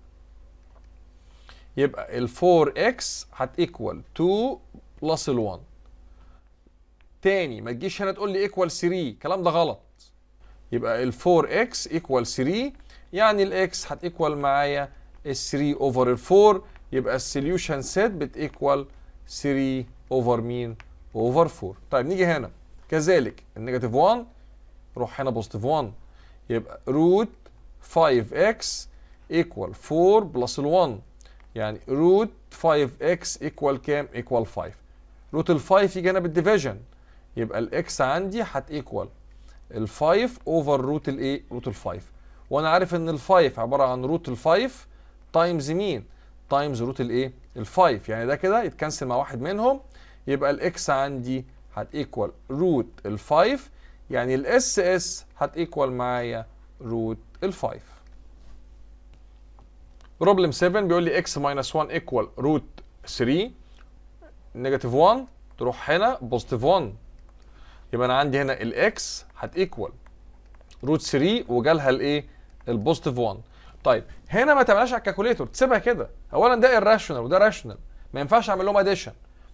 يبقى ال 4x هت equal 2 plus ال 1 تاني ما تجيش هنا تقول لي equal 3 الكلام ده غلط. يبقى ال 4x equal 3 يعني ال x هت equal معايا ال 3 over ال 4 يبقى ال solution set بت equal 3 over مين over 4 طيب نيجي هنا. كذلك ال negative 1 روح هنا positive 1 يبقى root 5x equal 4 plus ال 1 يعني root 5x equal كام؟ equal 5 root ال 5 يجي هنا بال division يبقى ال x عندي هت equal ال 5 over root الايه root ال 5 وأنا عارف إن ال 5 عبارة عن root ال 5 times مين؟ times root الايه ال 5 يعني ده كده يت cancel مع واحد منهم يبقى ال x عندي هت equal root ال 5 يعني ال S.S هت equal معايا root ال 5 problem 7 بيقول لي x minus 1 equal root 3 negative 1 تروح هنا positive 1 يبقى أنا عندي هنا ال x هت equal root 3 وجالها الايه ال positive 1 طيب هنا ما تعملهاش على ال calculator تسيبها كده. اولا ده irrational وده rational ما ينفعش أعمل لهم addition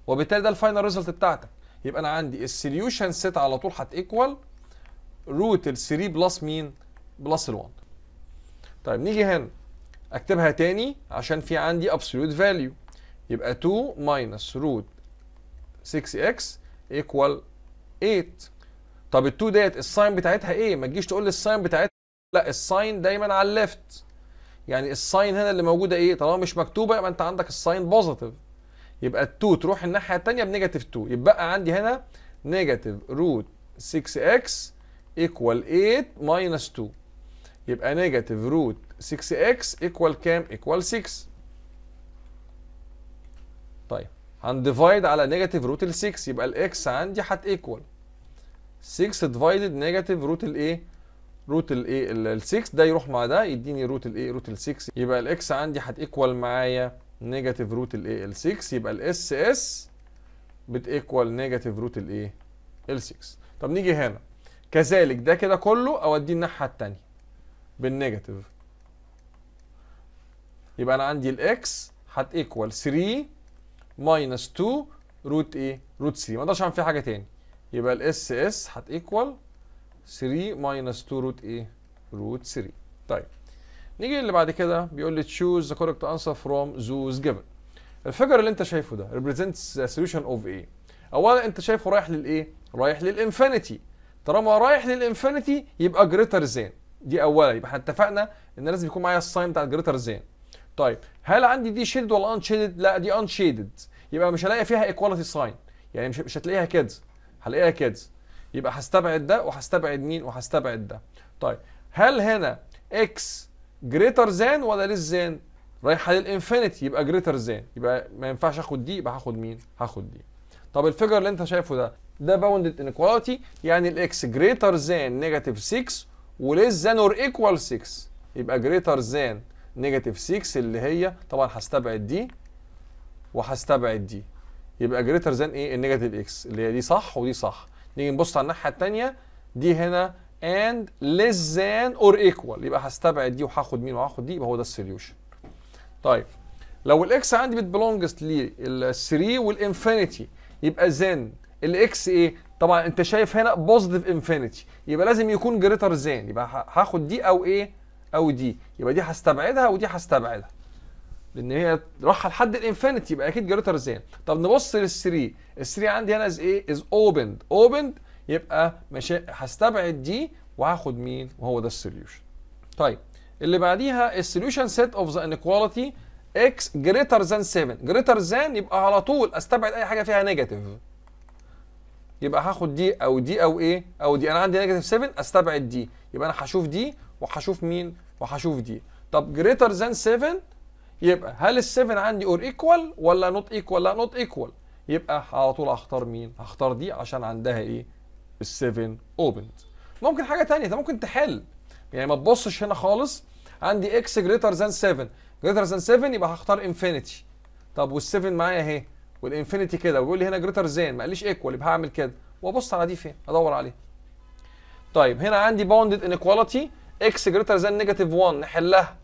وبالتالي ده ال final result بتاعتك. يبقى أنا عندي ال solution set على طول هت equal root ال 3 plus مين plus ال 1 طيب نيجي هنا. أكتبها تاني عشان في عندي absolute value. يبقى 2 minus root 6x equal 8 طب ال 2 ديت ال sign بتاعتها إيه؟ ما تجيش تقول لي الساين بتاعتها. لا الساين دايما على الليفت يعني الساين هنا اللي موجودة إيه؟ طالما مش مكتوبة يبقى أنت عندك ال sign positive يبقى ال 2 تروح الناحية الثانية ب negative 2 يبقى عندي هنا negative root 6x equal 8 minus 2 يبقى negative root 6x equal كام؟ equal 6 طيب هن divide على negative root ال 6 يبقى ال x عندي هت equal 6 divided negative root الايه؟ root الايه؟ ال 6 ده يروح مع ده يديني root الايه؟ root ال 6 يبقى ال x عندي هت equal معايا negative root الايه؟ ال 6 يبقى ال S.S بت equal negative root الايه؟ ال 6 طب نيجي هنا كذلك ده كده كله اوديه الناحية الثانية بال negative يبقى أنا عندي ال x هت equal 3 minus 2 root إيه؟ root 3 ما أقدرش أعمل فيها حاجة تاني يبقى ال S.S هت equal 3 minus 2 root إيه؟ root 3 طيب نيجي اللي بعد كده بيقول لي choose the correct answer from those given. ال figure اللي انت شايفه ده the solution of إيه؟ اولا انت شايفه رايح للإيه؟ رايح لل infinity. طالما رايح لل infinity يبقى greater than دي اولا. يبقى إحنا اتفقنا إن لازم يكون معايا ال sign بتاع ال greater than طيب هل عندي دي shaded ولا unshaded لا دي unshaded يبقى مش هلاقي فيها equality sign يعني مش مش هتلاقيها كده هلاقيها كده يبقى هستبعد ده وهستبعد مين وهستبعد ده. طيب هل هنا x greater than ولا less than رايحه لل infinity يبقى greater than يبقى ما ينفعش آخد دي يبقى هاخد مين؟ هاخد دي طب ال figure اللي أنت شايفه ده ده bounded inequality يعني ال x greater than negative 6 و less than or equal 6 يبقى greater than negative 6 اللي هي طبعا هستبعد دي وهستبعد دي يبقى greater than إيه؟ ال negative six اللي هي دي صح ودي صح. نيجي نبص على الناحية الثانية دي هنا and less than or equal. يبقى هستبعد دي وهاخد مين وهاخد دي يبقى هو ده السوليوشن طيب لو الاكس عندي بتبلونجز لل 3 والانفينيتي يبقى زين الاكس إيه؟ طبعا أنت شايف هنا بوزيتيف انفينيتي يبقى لازم يكون جريتر زين يبقى هاخد دي أو إيه أو دي يبقى دي هستبعدها ودي هستبعدها. لأن هي رايحه لحد الانفينيتي يبقى أكيد جريتر زين طب نبص لل 3 ال 3 عندي هنا از إيه از اوبند اوبند يبقى ماشي هستبعد دي وهاخد مين؟ وهو ده السوليوشن. طيب اللي بعديها السوليوشن سيت اوف ذا انيكواليتي x greater than 7 greater than يبقى على طول أستبعد أي حاجة فيها negative يبقى هاخد دي أو دي أو إيه أو دي. أنا عندي negative 7 أستبعد دي. يبقى أنا هشوف دي وهشوف مين وهشوف دي. طب greater than 7 يبقى هل ال7 عندي or equal ولا not equal لا not equal يبقى على طول هختار مين؟ هختار دي عشان عندها إيه؟ ال7 opened. ممكن حاجة ثانية انت ممكن تحل. يعني ما تبصش هنا خالص عندي x greater than 7 greater than 7 يبقى هختار infinity طب وال7 معايا اهي وال infinity كده ويقول لي هنا greater than ما قاليش equal يبقى هعمل كده. وأبص على دي فين؟ أدور عليها. طيب هنا عندي bounded inequality x greater than negative 1 نحلها.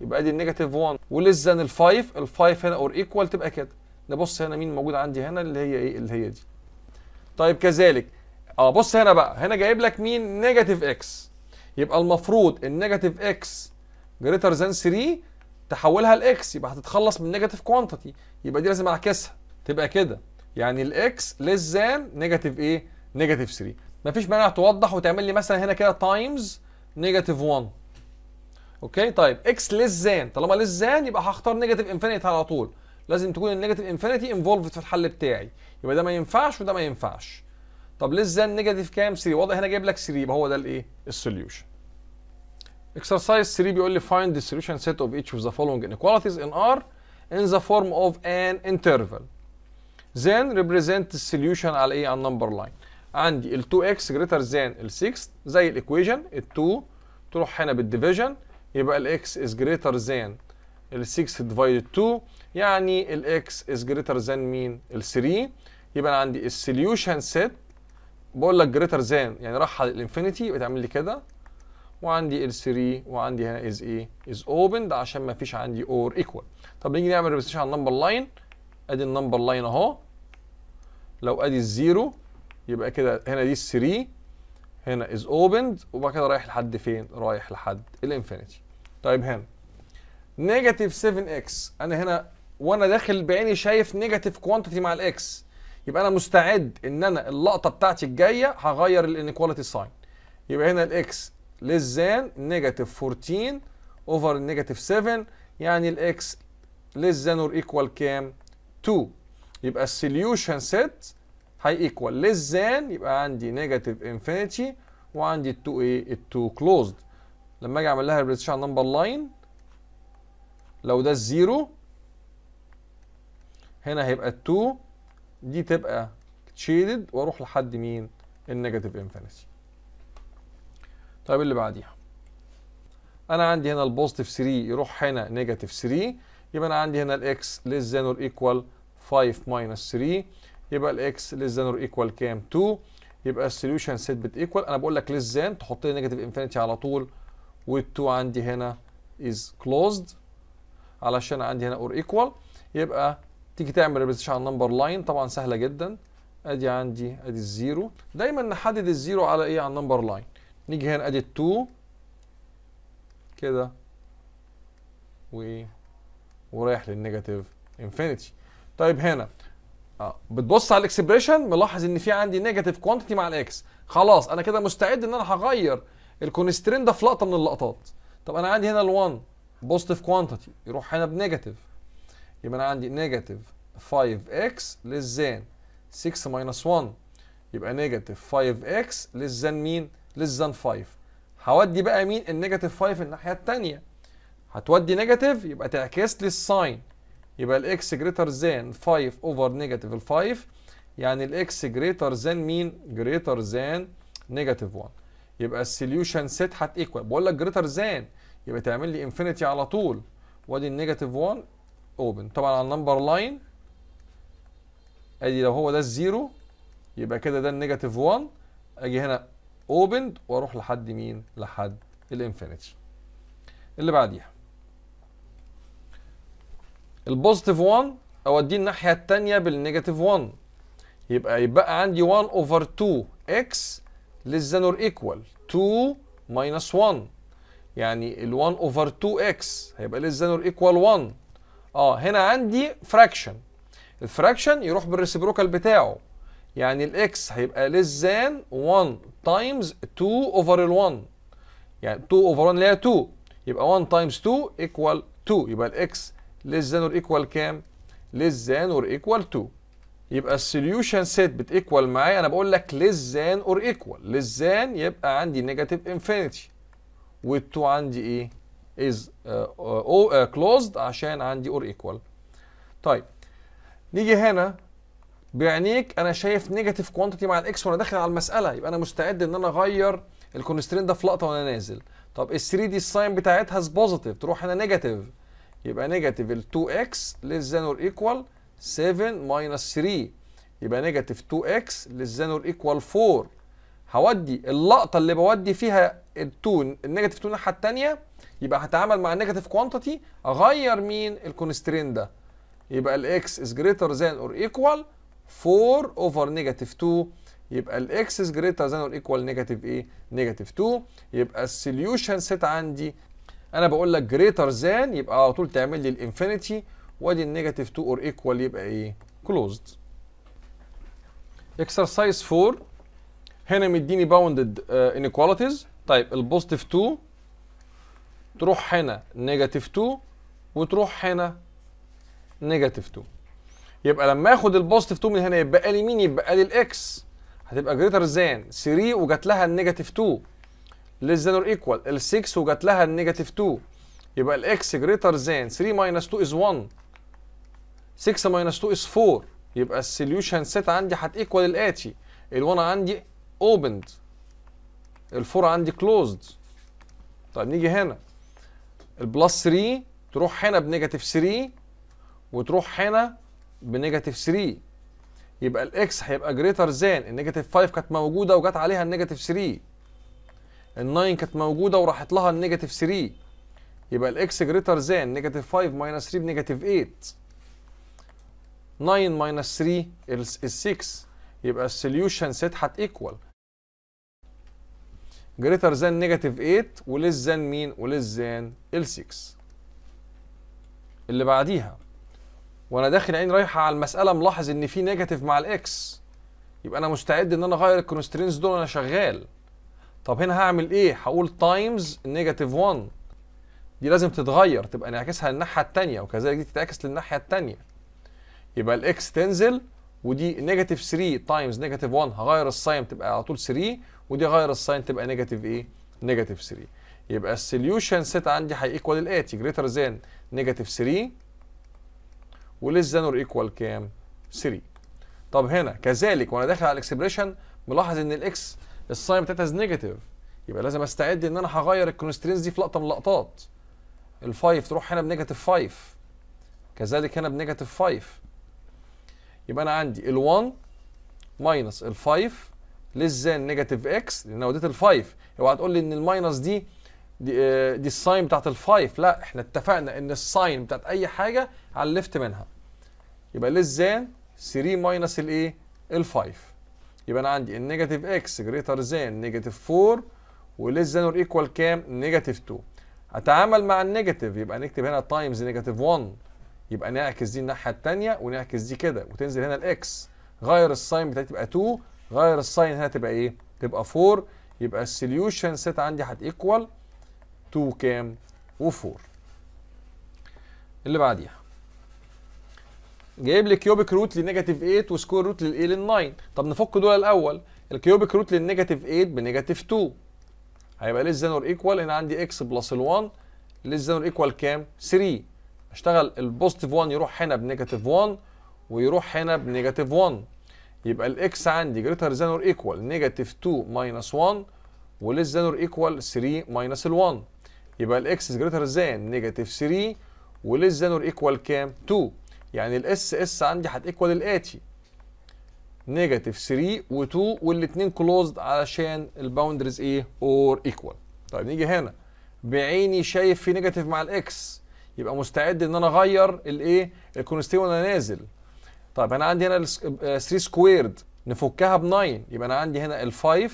يبقى دي ال negative 1 و less than ال 5 ال 5 هنا or equal تبقى كده. نبص هنا مين موجود عندي هنا اللي هي إيه؟ اللي هي دي. طيب كذلك آه بص هنا بقى. هنا جايب لك مين؟ negative x يبقى المفروض ال negative x greater than 3 تحولها ل x يبقى هتتخلص من negative quantity يبقى دي لازم اعكسها. تبقى كده. يعني ال x less than negative إيه negative 3 مفيش مانع توضح وتعمل لي مثلا هنا كده times negative 1 okay؟ طيب x less than طالما less than يبقى هختار negative infinity على طول. لازم تكون ال negative infinity involved في الحل بتاعي. يبقى ده ما ينفعش وده ما ينفعش. طب less than negative كام 3 واضح هنا جايب لك 3 يبقى هو ده الايه ال solution exercise 3 بيقول لي find the solution set of each of the following inequalities in R in the form of an interval then represent the solution على إيه على number line عندي ال 2x greater than ال 6 زي ال equation ال 2 تروح هنا بال division يبقى ال x is greater than ال 6 divided 2 يعني ال x is greater than مين ال 3 يبقى أنا عندي ال solution set بقول لك greater than يعني راح على ال infinity يبقى تعمل لي كده. وعندي ال 3 وعندي هنا is إيه is opened عشان ما فيش عندي or equal. طب نيجي نعمل representation على ال number line أدي ال number line أهو. لو أدي ال zero يبقى كده هنا دي ال 3 هنا is opened وبعد كده رايح لحد فين؟ رايح لحد ال infinity. طيب هنا negative 7 x أنا هنا وأنا داخل بعيني شايف negative quantity مع ال x يبقى أنا مستعد إن أنا اللقطة بتاعتي الجاية هغير ال inequality sign يبقى هنا ال x less than negative 14 over ال negative 7 يعني ال x less than or equal كام؟ 2 يبقى ال solution set هي equal less than يبقى عندي negative infinity وعندي ال2 إيه ال2 closed لما أجي أعمل لها representation على ال number line لو ده ال zero هنا هيبقى ال2 دي تبقى shaded وأروح لحد مين؟ ال negative infinity طيب اللي بعديها. أنا عندي هنا ال positive 3 يروح هنا negative 3 يبقى أنا عندي هنا ال x less than or equal 5 minus 3 يبقى ال x less than or equal كام؟ 2 يبقى ال solution set بت equal أنا بقول لك less than تحط لي negative infinity على طول وال2 عندي هنا is closed علشان عندي هنا or equal يبقى تيجي تعمل representation على ال number line طبعا سهلة جدا. أدي عندي أدي ال zero. دايما نحدد ال zero على إيه؟ على ال number line. نيجي هنا أدي 2 كده. وايه ورايح لل negative infinity. طيب هنا. آه بتبص على ال expression ملاحظ إن في عندي negative quantity مع ال x. خلاص أنا كده مستعد إن أنا هغير ال constraint ده في لقطة من اللقطات. طب أنا عندي هنا ال1 positive quantity يروح هنا ب negative. يبقى أنا عندي negative 5x less than 6 minus 1 يبقى negative 5x less than مين؟ less than 5 هودي بقى مين ال negative 5 الناحية الثانية هتودي negative يبقى تعكس لي ال sign يبقى ال x greater than 5 over negative ال 5 يعني ال x greater than مين؟ greater than negative 1 يبقى ال solution set هت equal بقول لك greater than يبقى تعمل لي infinity على طول. وادي ال negative 1 open طبعا على ال number line أدي لو هو ده ال zero يبقى كده ده ال negative 1 أجي هنا opened وأروح لحد مين؟ لحد ال infinity. اللي بعديها. ال positive 1 أوديه الناحية الثانية بال negative 1 يبقى يبقى عندي 1 over 2 x less than or equal. 2 minus 1 يعني ال 1 over 2 x هيبقى less than or equal 1 آه هنا عندي fraction ال fraction يروح بال reciprocal بتاعه. يعني ال x هيبقى less than 1 times 2 over ال 1 يعني 2 over 1 اللي هي 2 يبقى 1 times 2 equal 2 يبقى ال x less than or equal كام؟ less than or equal 2 يبقى ال solution set بت equal معايا. أنا بقول لك less than or equal. less than يبقى عندي negative infinity وال2 عندي إيه؟ Is uh, uh, closed عشان عندي or equal. طيب نيجي هنا بعينيك أنا شايف negative quantity مع ال x وأنا داخل على المسألة يبقى أنا مستعد إن أنا أغير ال constraint ده في لقطة وأنا نازل. طب ال 3 دي ال sign بتاعتها positive تروح هنا negative يبقى negative ال 2 x less than or equal 7 minus 3 يبقى negative 2 x less than or equal 4 هودي اللقطة اللي بودي فيها ال 2 ال negative 2 الناحية الثانية يبقى هتعامل مع ال negative quantity اغير مين؟ ال constraint ده. يبقى ال x is greater than or equal 4 over negative 2 يبقى ال x is greater than or equal negative إيه negative 2 يبقى ال solution set عندي أنا بقول لك greater than يبقى على طول تعمل لي ال infinity وأدي ال negative 2 or equal يبقى إيه؟ closed exercise 4 هنا مديني bounded inequalities طيب ال positive 2 تروح هنا negative 2 وتروح هنا negative 2 يبقى لما آخد ال positive 2 من هنا يبقى لي مين؟ يبقى لي ال x هتبقى greater than 3 وجات لها ال negative 2 less than or equal ال 6 وجات لها ال negative 2 يبقى ال x greater than 3 minus 2 is 1 6 minus 2 is 4 يبقى ال solution set عندي هت equal الاتي ال1 عندي opened ال4 عندي closed طيب نيجي هنا. ال plus 3 تروح هنا ب negative 3 وتروح هنا ب negative 3 يبقى ال x هيبقى greater than ال negative 5 كانت موجودة وجات عليها ال negative 3 ال9 كانت موجودة وراحت لها ال negative 3 يبقى ال x greater than negative 5 minus 3 ب negative 8 9 minus 3 ال 6 يبقى ال solution set هت greater than negative 8 و less than مين و less than ال 6 اللي بعديها وأنا داخل عين رايحة على المسألة ملاحظ إن في negative مع ال x يبقى أنا مستعد إن أنا أغير ال constraints دول وأنا شغال. طب هنا هعمل إيه؟ هقول times negative 1 دي لازم تتغير تبقى نعكسها للناحية الثانية وكذلك دي تتعكس للناحية الثانية يبقى ال x تنزل ودي negative 3 times negative 1 هغير ال sign تبقى على طول 3 ودي هغير ال sign تبقى negative إيه؟ negative 3 يبقى ال solution set عندي ه equal الاتي greater than negative 3 و less than or equal كام؟ 3 طب هنا كذلك وأنا داخل على ال expression ملاحظ إن ال x ال sign بتاعتها negative يبقى لازم أستعد إن أنا هغير ال constraints دي في لقطة من اللقطات. ال5 تروح هنا ب negative 5 كذلك هنا ب negative 5 يبقى أنا عندي ال1 minus ال5 less than negative x لأن أنا وديت ال5 اوعى تقول لي إن ال minus دي دي, آه، دي ال sign بتاعت ال5 لا إحنا اتفقنا إن ال sign بتاعت أي حاجة على ال left منها. يبقى less than 3 minus الايه ال5 يبقى أنا عندي ال negative x greater than negative 4 و less than or equal كام؟ negative 2 أتعامل مع ال negative يبقى نكتب هنا times negative 1 يبقى نعكس دي الناحية الثانية ونعكس دي كده وتنزل هنا ال x غير ال sign بتاعتي تبقى 2 غير ال sign هنا تبقى إيه؟ تبقى 4 يبقى ال solution set عندي هت equal 2 كام؟ و4 اللي بعديها. جايب لي cubic root ل negative 8 و square root للايه لل 9 طب نفك دول الأول. ال cubic root لل negative 8 ب negative 2 هيبقى less than or equal هنا عندي x plus ال1 less than or equal كام؟ 3 اشتغل ال positive 1 يروح هنا ب negative 1 ويروح هنا ب negative 1 يبقى ال x عندي greater than or equal negative 2 minus 1 و less than or equal 3 minus ال1 يبقى ال x greater than negative 3 و less than or equal كام؟ 2 يعني ال S.S عندي هت equal الاتي negative 3 و2 والاثنين closed علشان ال boundaries إيه؟ or equal طيب نيجي هنا. بعيني شايف في negative مع ال x يبقى مستعد إن أنا أغير الإيه؟ ال constraint وأنا نازل. طيب أنا عندي هنا 3 squared نفكها ب 9 يبقى أنا عندي هنا ال 5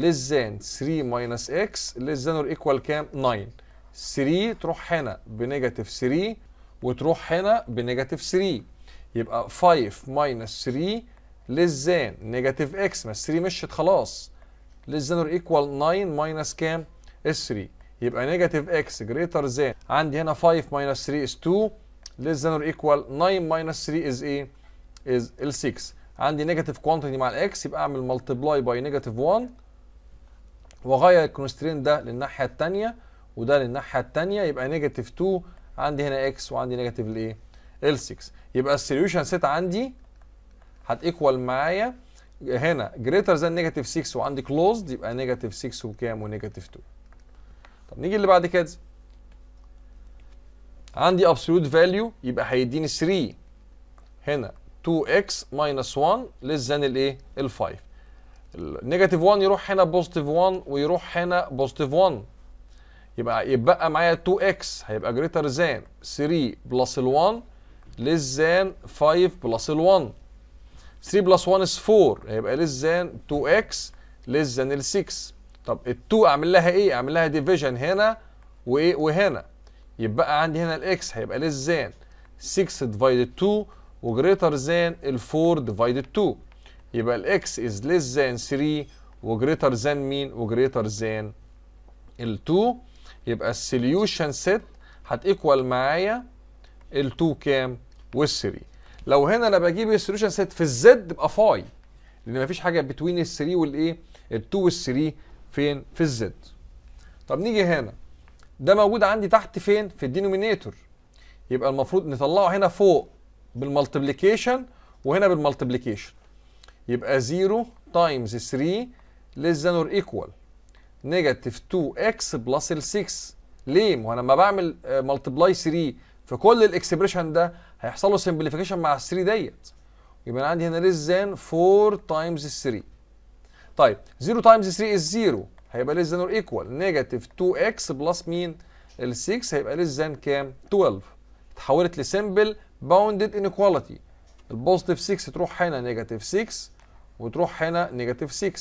less than 3 minus x less than or equal كام؟ 9 3 تروح هنا ب negative 3 وتروح هنا ب negative 3 يبقى 5 minus 3 less than negative x. ما 3 مشت خلاص. less than or equal 9 minus كام؟ 3 يبقى negative x greater than. عندي هنا 5 minus 3 is 2 less than or equal 9 minus 3 is إيه is ال 6 عندي negative quantity مع ال x يبقى أعمل multiply by negative 1 وأغير الكونسترين ده للناحية الثانية وده للناحية الثانية يبقى negative 2 عندي هنا x وعندي negative الايه ال 6 يبقى ال solution set عندي هت equal معايا. هنا greater than negative 6 وعندي closed يبقى negative 6 وكام؟ و negative 2 طب نيجي اللي بعد كده. عندي absolute value يبقى هيديني 3 هنا 2x minus 1 less than الايه؟ ال 5 ال negative 1 يروح هنا positive 1 ويروح هنا positive 1 يبقى يبقى معايا 2x هيبقى greater than 3 plus ال 1 less than 5 plus ال 1 3 plus 1 is 4 هيبقى less than 2x less than ال 6 طب ال 2 اعمل لها إيه؟ اعمل لها division هنا وايه وهنا يبقى عندي هنا ال x هيبقى less than 6 divided 2 و greater than ال 4 divided 2 يبقى ال x is less than 3 و greater than مين؟ و greater than ال 2 يبقى ال solution set هت equal معايا ال 2 كام؟ وال 3 لو هنا أنا بجيب ال solution set في ال Z يبقى phi لأن مفيش حاجة between ال 3 والايه؟ ال 2 وال 3 فين؟ في ال Z. طب نيجي هنا. ده موجود عندي تحت فين؟ في ال denominator. يبقى المفروض نطلعه هنا فوق بال multiplication وهنا بال multiplication يبقى 0 times 3 less than or equal. negative 2x plus ال 6 ليه؟ ما أنا لما بعمل multiply 3 في كل ال expression ده هيحصل له simplification مع ال 3 ديت. يبقى أنا عندي هنا less than 4 times 3 طيب 0 times 3 is 0 هيبقى less than or equal. negative 2x plus مين؟ ال 6 هيبقى less than كام؟ 12 اتحولت ل simple bounded inequality ال positive 6 تروح هنا negative 6 وتروح هنا negative 6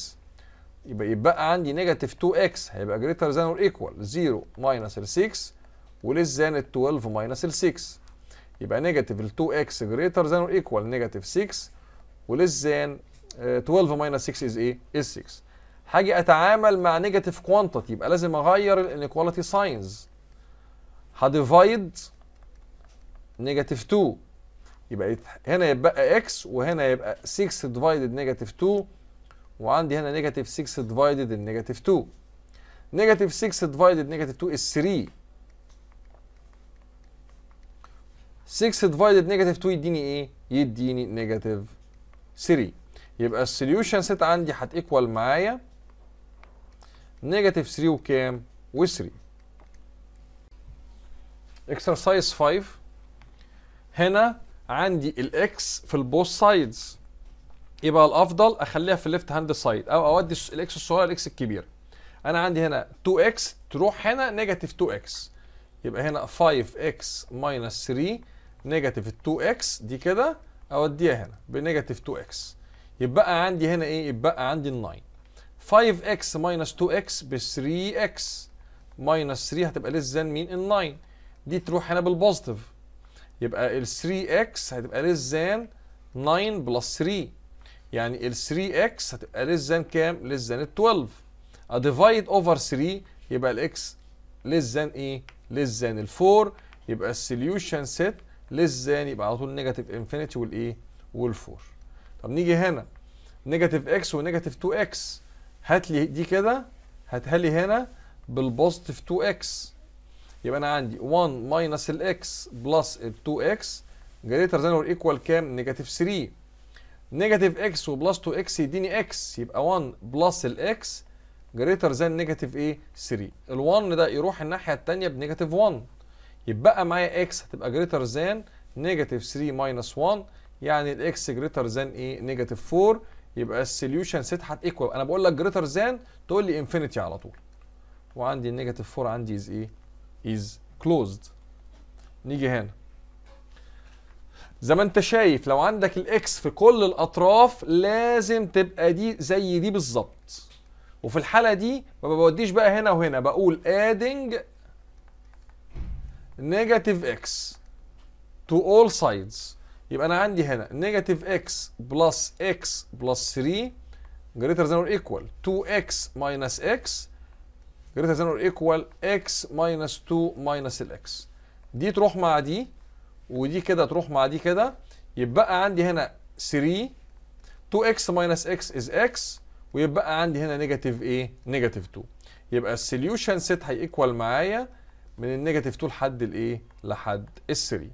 يبقى يبقى عندي negative 2x هيبقى greater than or equal 0 minus ال 6 و less than ال 12 minus ال 6 يبقى negative ال 2x greater than or equal negative 6 و less than آه، 12 minus 6 is إيه؟ is 6 هاجي أتعامل مع negative quantity يبقى لازم أغير ال inequality signs ه divide negative 2 يبقى هنا يبقى x وهنا يبقى 6 divided negative 2 وعندي هنا negative 6 divided ال negative 2 negative 6 divided negative 2 is 3 6 divided negative 2 يديني إيه؟ يديني negative 3 يبقى ال solution set عندي هت equal معايا negative 3 وكام؟ و3 exercise 5 هنا عندي ال x في ال both sides يبقى الأفضل أخليها في ال left hand side أو أودي الاكس الصغير الاكس الكبير. أنا عندي هنا 2x تروح هنا negative 2x يبقى هنا 5x minus 3 negative 2x دي كده أوديها هنا ب negative 2x يبقى عندي هنا إيه؟ يبقى عندي ال 9 5x minus 2x ب 3x minus 3 هتبقى less than مين ال 9 دي تروح هنا بال positive يبقى ال 3x هتبقى less than 9 plus 3 يعني ال 3x هتبقى less than كام؟ less than ال 12 اديفايد اوفر 3 يبقى الاكس ذان إيه ذان ال 4 يبقى السوليوشن سيت ذان يبقى على طول negative infinity والايه وال 4 طب نيجي هنا. negative x و negative 2 x. هات لي دي كده هاتها لي هنا بال positive 2 x. يبقى أنا عندي 1 minus ال x plus ال 2 x greater than or equal كام؟ negative 3 negative x و plus 2 x يديني x. يبقى 1 plus ال x greater than negative إيه؟ 3 ال1 ده يروح الناحية الثانية ب negative 1 يبقى معايا x هتبقى greater than negative 3 minus 1 يعني ال x greater than إيه؟ negative 4 يبقى ال solution set هت equal أنا بقول لك greater than تقول لي infinity على طول. وعندي ال negative 4 عندي is إيه؟ is closed نيجي هنا. زي ما أنت شايف لو عندك الاكس في كل الأطراف لازم تبقى دي زي دي بالظبط. وفي الحالة دي ما بوديش بقى هنا وهنا بقول adding negative x to all sides. يبقى أنا عندي هنا negative x plus x plus 3 greater than or equal 2x minus x greater than or equal x minus 2 minus ال x دي تروح مع دي ودي كده تروح مع دي كده. يبقى عندي هنا 3 2x minus x is x ويبقى عندي هنا negative إيه negative 2 يبقى ال solution set ه equal معايا من ال negative 2 لحد الايه لحد ال 3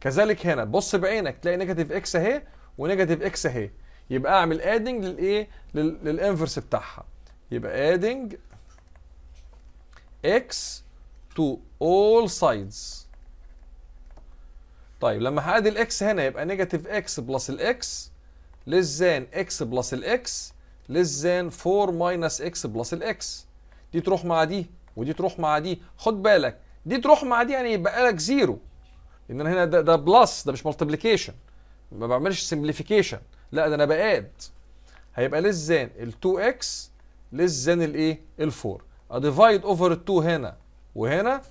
كذلك هنا بص بعينك تلاقي negative x اهي و negative x اهي. يبقى أعمل adding للإيه؟ لل- لل inverse بتاعها. يبقى adding x to all sides. طيب لما هادي ال x هنا يبقى negative x plus ال x than x plus ال x than 4 minus x plus ال x دي تروح مع دي ودي تروح مع دي. خد بالك دي تروح مع دي يعني يبقى لك zero إن أنا هنا ده, ده plus ده مش multiplication ما بعملش simplification لا ده أنا بadd هيبقى less than ال 2x less than الايه ال 4 divided over ال 2 هنا وهنا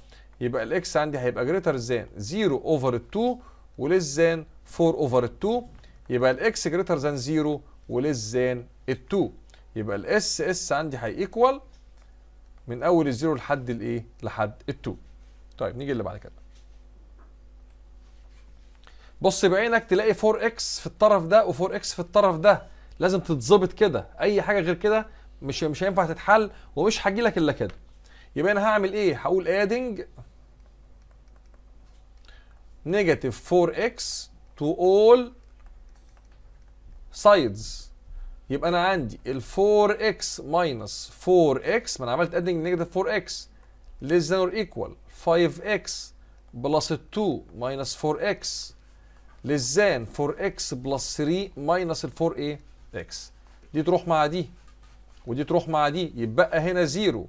يبقى ال x عندي هيبقى greater than 0 over ال 2 و less than 4 over ال 2 يبقى ال x greater than 0 و less than ال 2 يبقى ال s s عندي ه equal من أول ال zero لحد الايه لحد ال 2 طيب نيجي اللي بعد كده. بص بعينك تلاقي 4 إكس في الطرف ده و4 إكس في الطرف ده. لازم تتظبط كده. أي حاجة غير كده مش مش هينفع تتحل ومش هجي لك إلا كده. يبقى أنا هعمل إيه؟ هقول adding negative 4x to all sides. يبقى أنا عندي ال 4x minus 4x ما أنا عملت adding negative 4x less than or equal 5x plus 2 minus 4x less than 4x plus 3 minus ال 4 إيه؟ x دي تروح مع دي ودي تروح مع دي يبقى هنا 0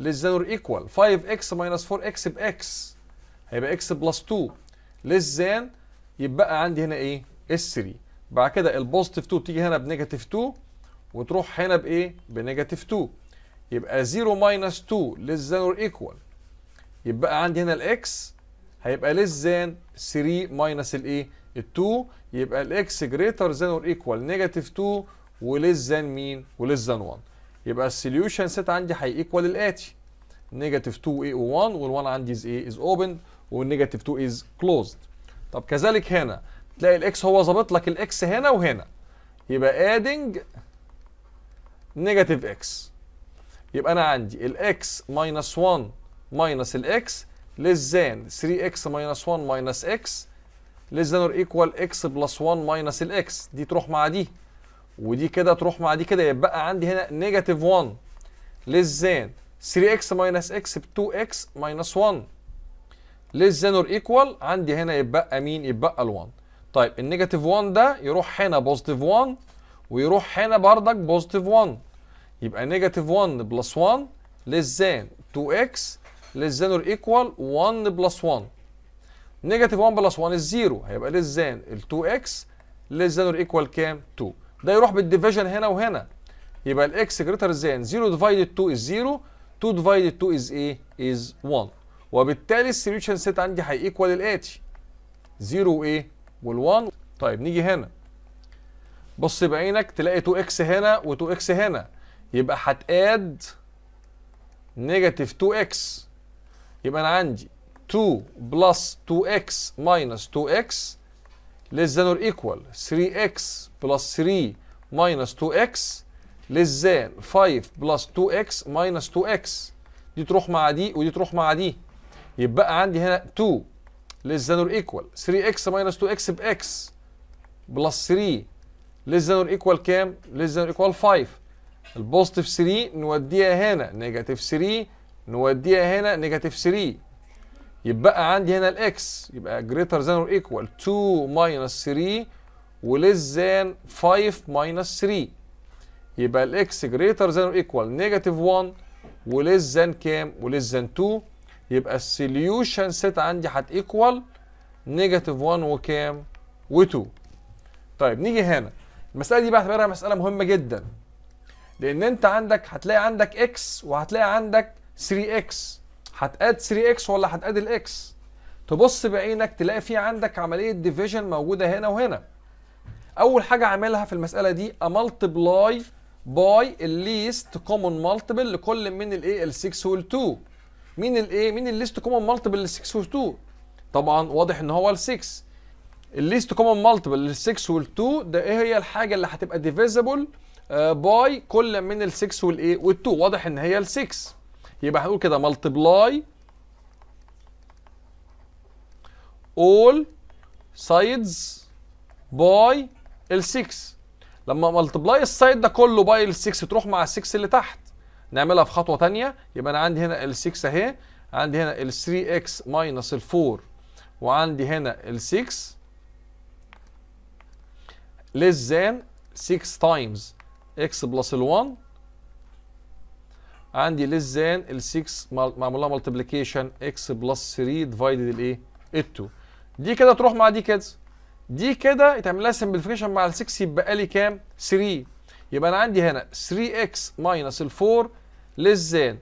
less than or equal 5x minus 4x ب x هيبقى x plus 2 less than يبقى عندي هنا إيه؟ s 3 بعد كده ال positive 2 تيجي هنا ب negative 2 وتروح هنا بإيه؟ ب negative 2 يبقى 0 minus 2 less than or equal يبقى عندي هنا ال x هيبقى than 3 minus الايه ال 2 يبقى ال x greater than or equal negative 2 و less than مين و less than 1 يبقى ال solution set عندي ه equal الاتي negative 2 a و1 وال1 عندي is إيه is open وال negative 2 is closed طب كذلك هنا. تلاقي الاكس هو ظابط لك الاكس هنا وهنا. يبقى adding negative x يبقى أنا عندي ال x minus 1 minus ال x less than 3x minus 1 minus x less than or equal x plus 1 minus ال x دي تروح مع دي. ودي كده تروح مع دي كده. يبقى عندي هنا negative 1 less than 3x minus x ب 2x minus 1 less than or equal عندي هنا يبقى مين يبقى ال 1 طيب ال negative 1 ده يروح هنا positive 1 ويروح هنا بردك positive 1 يبقى negative 1 plus 1 less than 2x less than or equal 1 plus 1 negative 1 plus 1 is 0 هيبقى less than ال 2x less than or equal كام? 2 ده يروح بال division هنا وهنا. يبقى ال x greater than 0 divided 2 is 0 2 divided 2 is إيه is 1 وبالتالي ال solution set عندي ه equal الاتي 0 وايه وال1 طيب نيجي هنا. بص بعينك تلاقي 2 إكس هنا و2 إكس هنا. يبقى هت add negative 2 x يبقى أنا عندي 2 plus 2 x minus 2 x less than or equal 3x plus 3 minus 2x less than 5 plus 2x minus 2x دي تروح مع دي ودي تروح مع دي يبقى عندي هنا 2 less than or equal 3x minus 2x ب x plus 3 less than or equal كام؟ less than or equal 5 ال positive 3 نوديها هنا negative 3 نوديها هنا negative 3 يبقى عندي هنا ال x يبقى greater than or equal 2 minus 3 و less than 5 minus 3 يبقى ال x greater than or equal negative 1 و less than كام؟ و less than 2 يبقى ال solution set عندي هت equal negative 1 وكام؟ و2 طيب نيجي هنا. المسألة دي بعتبرها مسألة مهمة جدا. لأن أنت عندك هتلاقي عندك x وهتلاقي عندك 3 x هت add 3 x ولا هت add ال x تبص بعينك تلاقي في عندك عملية division موجودة هنا وهنا. أول حاجة عاملها في المسألة دي a multiply by ال least common multiple لكل من الايه ال 6 وال 2 مين الايه مين ال least common multiple لل 6 وال 2 طبعا واضح إن هو ال 6 ال least common multiple لل 6 وال 2 ده إيه هي الحاجة اللي هتبقى divisible by كل من ال 6 والايه وال 2 واضح إن هي ال 6 يبقى هنقول كده multiply all sides by ال 6 لما multiply ال side ده كله by ال 6 تروح مع ال 6 اللي تحت. نعملها في خطوة ثانية يبقى أنا عندي هنا ال 6 أهي. عندي هنا ال 3 x minus ال 4 وعندي هنا ال 6 less than 6 times x plus ال 1 عندي less than ال 6 معمول لها multiplication x plus 3 divided الايه؟ ال 2 دي كده تروح مع دي كده دي كده يتعمل لها simplification مع ال 6 يبقى لي كام؟ 3 يبقى أنا عندي هنا 3x minus ال 4 less than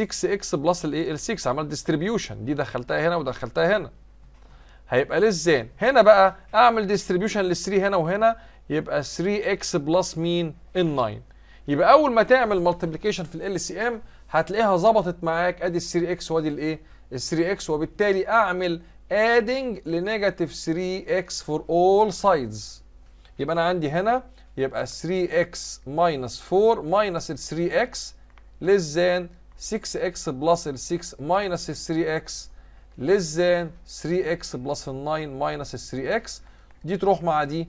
6x plus الايه؟ ال 6 عملت distribution دي دخلتها هنا ودخلتها هنا هيبقى less than هنا بقى أعمل distribution لل 3 هنا وهنا يبقى 3x plus مين؟ ال 9 يبقى أول ما تعمل multiplication في LCM هتلاقيها ظبطت معاك. أدي ال 3x وأدي الايه؟ ال 3x وبالتالي أعمل adding ل negative 3x for all sides. يبقى أنا عندي هنا يبقى 3x minus 4 minus ال 3x less than 6x plus ال 6 minus ال 3x less than 3x plus ال 9 minus ال 3x دي تروح مع دي.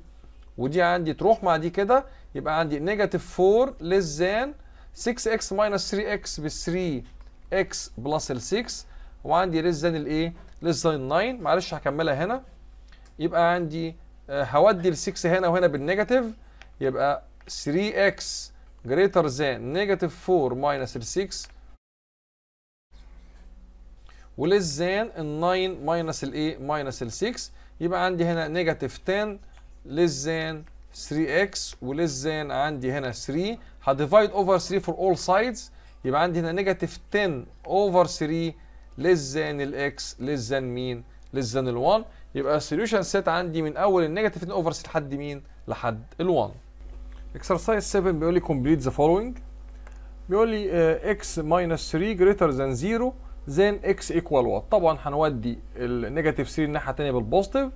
ودي عندي تروح مع دي كده يبقى عندي negative 4 less than 6x minus 3x ب 3x plus ال 6 وعندي less than الايه؟ less than 9 معلش هكملها هنا يبقى عندي آه هودي ال 6 هنا وهنا بال negative يبقى 3x greater than negative 4 minus ال 6 و less than ال 9 minus الايه؟ minus ال 6 يبقى عندي هنا negative 10 less than 3x و less than عندي هنا 3 ه divide over 3 for all sides يبقى عندي هنا negative 10 over 3 less ال x less مين؟ less ال 1 يبقى ال solution set عندي من أول ال negative 2 over 6 لحد مين؟ لحد ال 1 exercise 7 بيقول لي complete the following. بيقول لي x minus 3 greater than 0 then x equal what طبعا هنودي ال negative 3 الناحية الثانية بال positive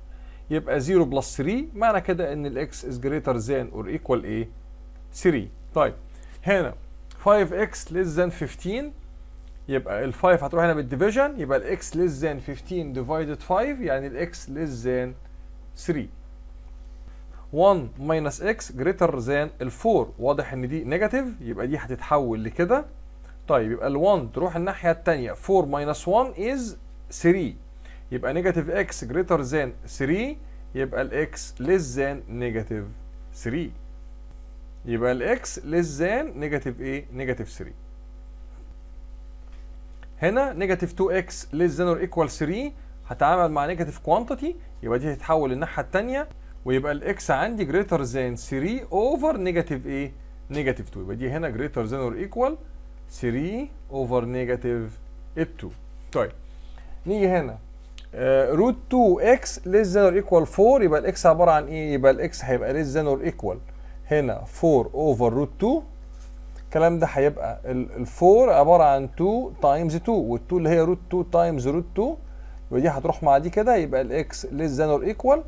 يبقى 0 plus 3 معنى كده إن ال x is greater than or equal إيه؟ 3 طيب هنا 5x less than 15 يبقى ال 5 هتروح هنا بال division يبقى ال x less than 15 divided 5 يعني ال x less than 3 1 minus x greater than ال 4 واضح إن دي negative يبقى دي هتتحول لكده. طيب يبقى ال 1 تروح الناحية الثانية 4 minus 1 is 3 يبقى negative x greater than 3 يبقى ال x less than negative 3 يبقى ال x less than negative إيه negative 3 هنا negative 2x less than or equal 3 هتعامل مع negative quantity يبقى دي هتتحول للناحية الثانية ويبقى ال x عندي greater than 3 over negative إيه negative 2 يبقى دي هنا greater than or equal 3 over negative 2 طيب نيجي هنا. root 2 x less than or equal 4 يبقى ال x عبارة عن إيه؟ يبقى ال x هيبقى less than or equal هنا 4 over root 2 الكلام ده هيبقى ال 4 عبارة عن 2 times 2 وال 2 اللي هي root 2 times root 2 يبقى دي هتروح مع دي كده يبقى ال x less than or equal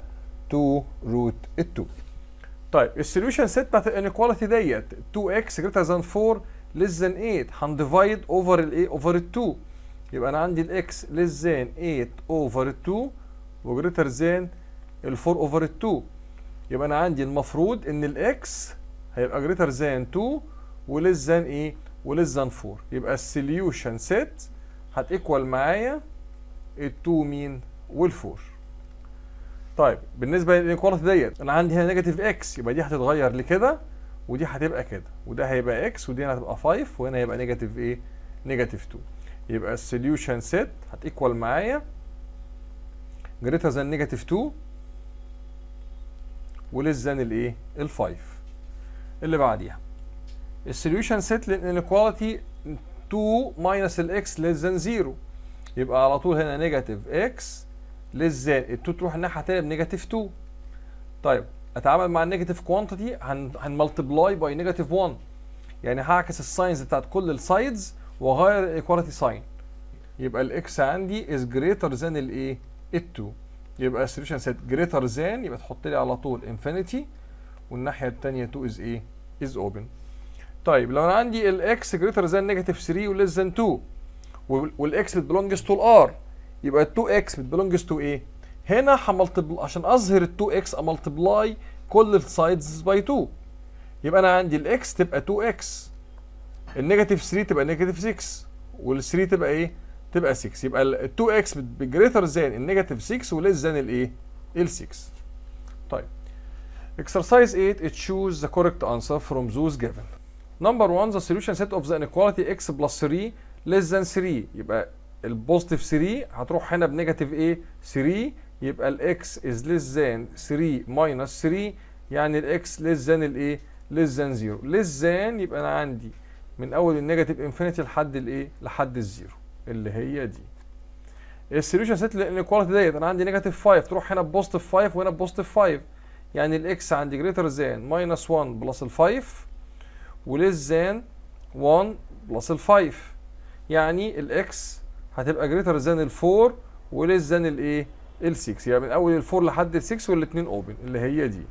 2 root 2 طيب ال solution set بتاعت ال inequality ديت 2x greater than 4 less than 8 هن divide over الايه؟ over ال 2 يبقى أنا عندي ال x less than 8 over 2 و greater than ال 4 اوفر 2 يبقى أنا عندي المفروض إن ال x هيبقى greater than 2 و less than إيه؟ و less than 4 يبقى ال solution set هت equal معايا ال 2 مين وال 4 طيب بالنسبة لل inequality ديت أنا عندي هنا negative x يبقى دي هتتغير لكده ودي هتبقى كده. وده هيبقى x ودي هتبقى 5 وهنا هيبقى negative إيه؟ negative 2 يبقى ال solution set هت equal معايا greater than negative 2 و less than الايه ال 5 اللي بعديها. ال solution set لل inequality 2 minus ال x less than 0 يبقى على طول هنا negative x less than ال 2 تروح الناحية الثانية ب negative 2 طيب أتعامل مع ال negative quantity هن multiply by negative 1 يعني هعكس ال signs بتاعت كل ال sides واغير ال equality sign يبقى ال x عندي is greater than الايه ال 2 يبقى ال solution set greater than يبقى تحط لي على طول infinity والناحية الثانية 2 is إيه is open طيب لو أنا عندي ال x greater than negative 3 و less than 2 وال x بت belongs to ال R يبقى ال 2 x بت belongs to إيه هنا ه multiply عشان أظهر ال 2 x ا multiply كل ال sides by 2 يبقى أنا عندي ال x تبقى 2 x ال negative 3 تبقى negative 6 وال 3 تبقى إيه؟ تبقى 6 يبقى ال 2 x ب greater than ال negative 6 و less than الايه؟ ال 6 طيب. Exercise 8 it choose the correct answer from those given. Number 1 the solution set of the inequality x plus 3 less than 3 يبقى ال positive 3 هتروح هنا ب negative إيه؟ 3 يبقى ال x is less than 3 minus 3 يعني ال x less than الايه less than 0 less than يبقى أنا عندي من أول ال negative infinity لحد الإيه؟ لحد ال zero اللي هي دي. ال solution set لل inequality ديت أنا عندي negative 5 تروح هنا positive 5 وهنا positive 5 يعني ال x عندي greater than minus 1 plus ال 5 و less than 1 plus ال 5 يعني ال x هتبقى greater than ال 4 و less than الايه ال 6 يعني من أول ال 4 لحد ال 6 والاثنين open اللي هي دي.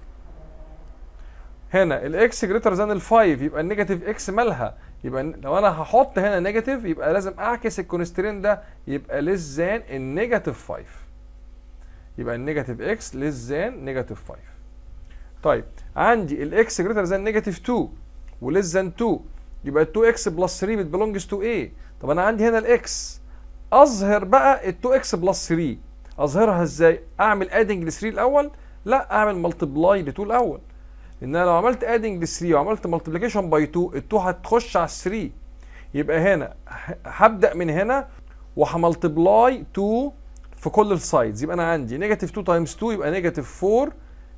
هنا ال x greater than ال 5 يبقى ال negative x مالها؟ يبقى لو أنا هحط هنا negative يبقى لازم أعكس ال constraint ده يبقى less than ال negative 5 يبقى ال negative x less than negative 5 طيب عندي ال x greater than negative 2 و less than 2 يبقى ال 2 x plus 3 بت belongs to إيه طب أنا عندي هنا ال x أظهر بقى ال 2 x plus 3 أظهرها إزاي؟ أعمل adding ل 3 الأول؟ لا أعمل multiply ل 2 الأول. إن أنا لو عملت adding ل 3 وعملت multiplication by 2 ال 2 هتخش على ال 3 يبقى هنا هبدأ من هنا وه multiply 2 في كل ال sides يبقى أنا عندي negative 2 times 2 يبقى negative 4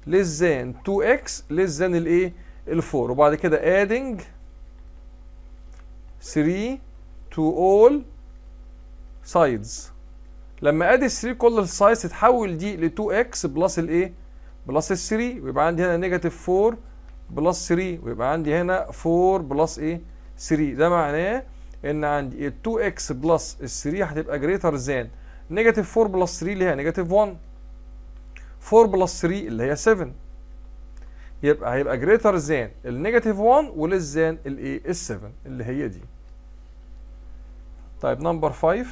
less than 2 x less than الايه ال 4 وبعد كده adding 3 to all sides. لما add 3 كل ال sides تتحول دي ل 2 x plus الايه plus ال 3 ويبقى عندي هنا negative 4 plus 3 ويبقى عندي هنا 4 plus إيه؟ 3 ده معناه إن عندي ال 2 x plus ال 3 هتبقى greater than negative 4 plus 3 اللي هي negative 1 4 plus 3 اللي هي 7 يبقى هيبقى greater than ال negative 1 و less الايه ال 7 اللي هي دي. طيب number 5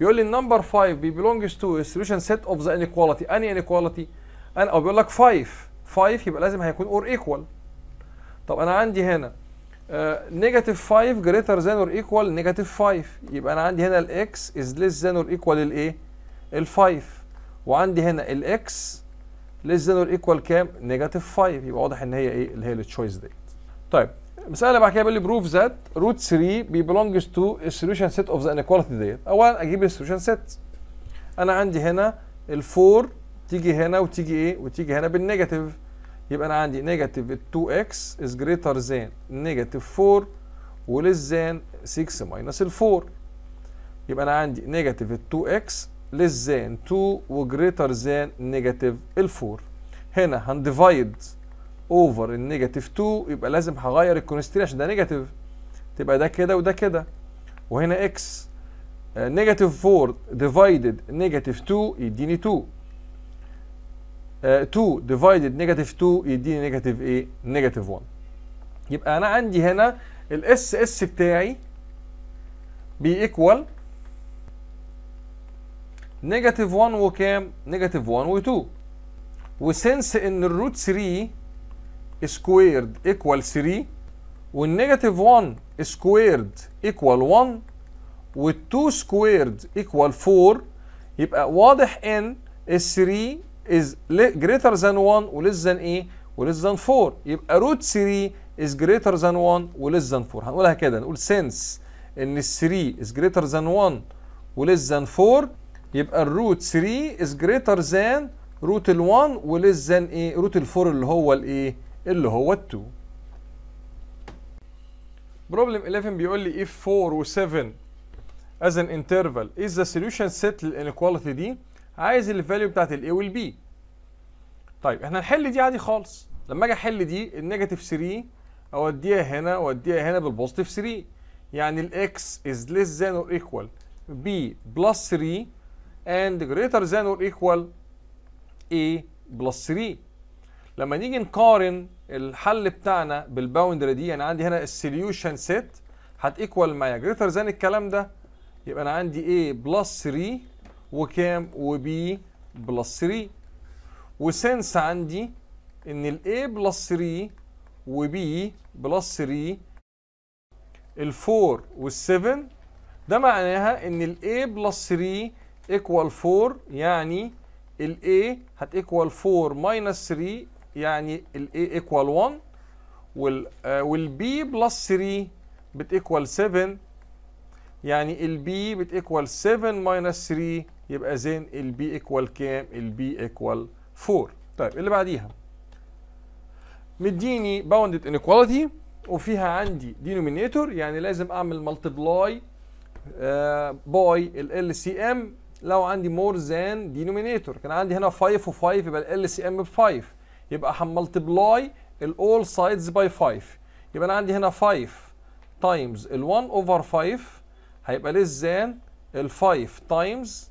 بيقول لي ال number 5 بي belongs to a solution set of the inequality. اني inequality? أنا أو بيقول لك 5 5 يبقى لازم هيكون or equal طب أنا عندي هنا negative 5 greater than or equal negative 5 يبقى أنا عندي هنا ال x is less than or equal الايه ال 5 وعندي هنا ال x less than or equal كام؟ negative 5 يبقى واضح إن هي إيه؟ اللي هي ال choice ديت طيب اللي بعد كده بيقول لي prove that root 3 بي belongs to a solution set of the inequality ديت اولا أجيب ال solution set أنا عندي هنا ال4 تيجي هنا وتيجي إيه؟ وتيجي هنا بال negative يبقى أنا عندي negative 2x is greater than negative 4 و less than 6 minus ال 4 يبقى أنا عندي negative 2x less than 2 و greater than negative ال 4 هنا هن divide over ال negative 2 يبقى لازم هغير ال constraint عشان ده negative تبقى ده كده وده كده. وهنا x negative 4 divided negative 2 يديني 2 2 divided negative 2 يديني negative إيه negative 1 يبقى أنا عندي هنا ال SS بتاعي ب equal negative 1 وكام؟ negative 1 و2 و since إن ال root 3 squared equal 3 وال negative 1 squared equal 1 وال2 squared equal 4 يبقى واضح إن ال 3 is greater than 1 و less than إيه و less than 4 يبقى root 3 is greater than 1 و less than 4 هنقولها كده نقول since إن ال 3 is greater than 1 و less than 4 يبقى ال root 3 is greater than root ال 1 و less than إيه root ال 4 اللي هو الايه اللي هو ال 2 problem 11 بيقول لي if 4 و 7 as an interval is the solution set لل inequality دي عايز ال value بتاعت ال a وال b طيب إحنا نحل دي عادي خالص. لما أجي أحل دي ال negative 3 أوديها هنا واوديها هنا بال positive 3 يعني ال x is less than or equal b plus 3 and greater than or equal a plus 3 لما نيجي نقارن الحل بتاعنا بال boundary دي يعني عندي هنا ال solution set هت equal معايا. greater than الكلام ده يبقى أنا عندي a plus 3 وكام؟ وb plus 3 و since عندي إن ال a plus 3 وb plus 3 ال 4 وال 7 ده معناها إن ال a plus 3 equal 4 يعني ال a هت equal 4 minus 3 يعني ال a equal 1 وال وال b plus 3 بت equal 7 يعني ال b بت equal 7 minus 3 يبقى then ال b equal كام؟ ال b equal 4 طيب اللي بعديها. مديني bounded inequality وفيها عندي denominator يعني لازم أعمل multiply by LCM لو عندي more than denominator كان عندي هنا 5 و5 يبقى LCM ب 5 يبقى ه multiply ال all sides by 5 يبقى أنا عندي هنا 5 times ال 1 over 5 هيبقى less than ال 5 times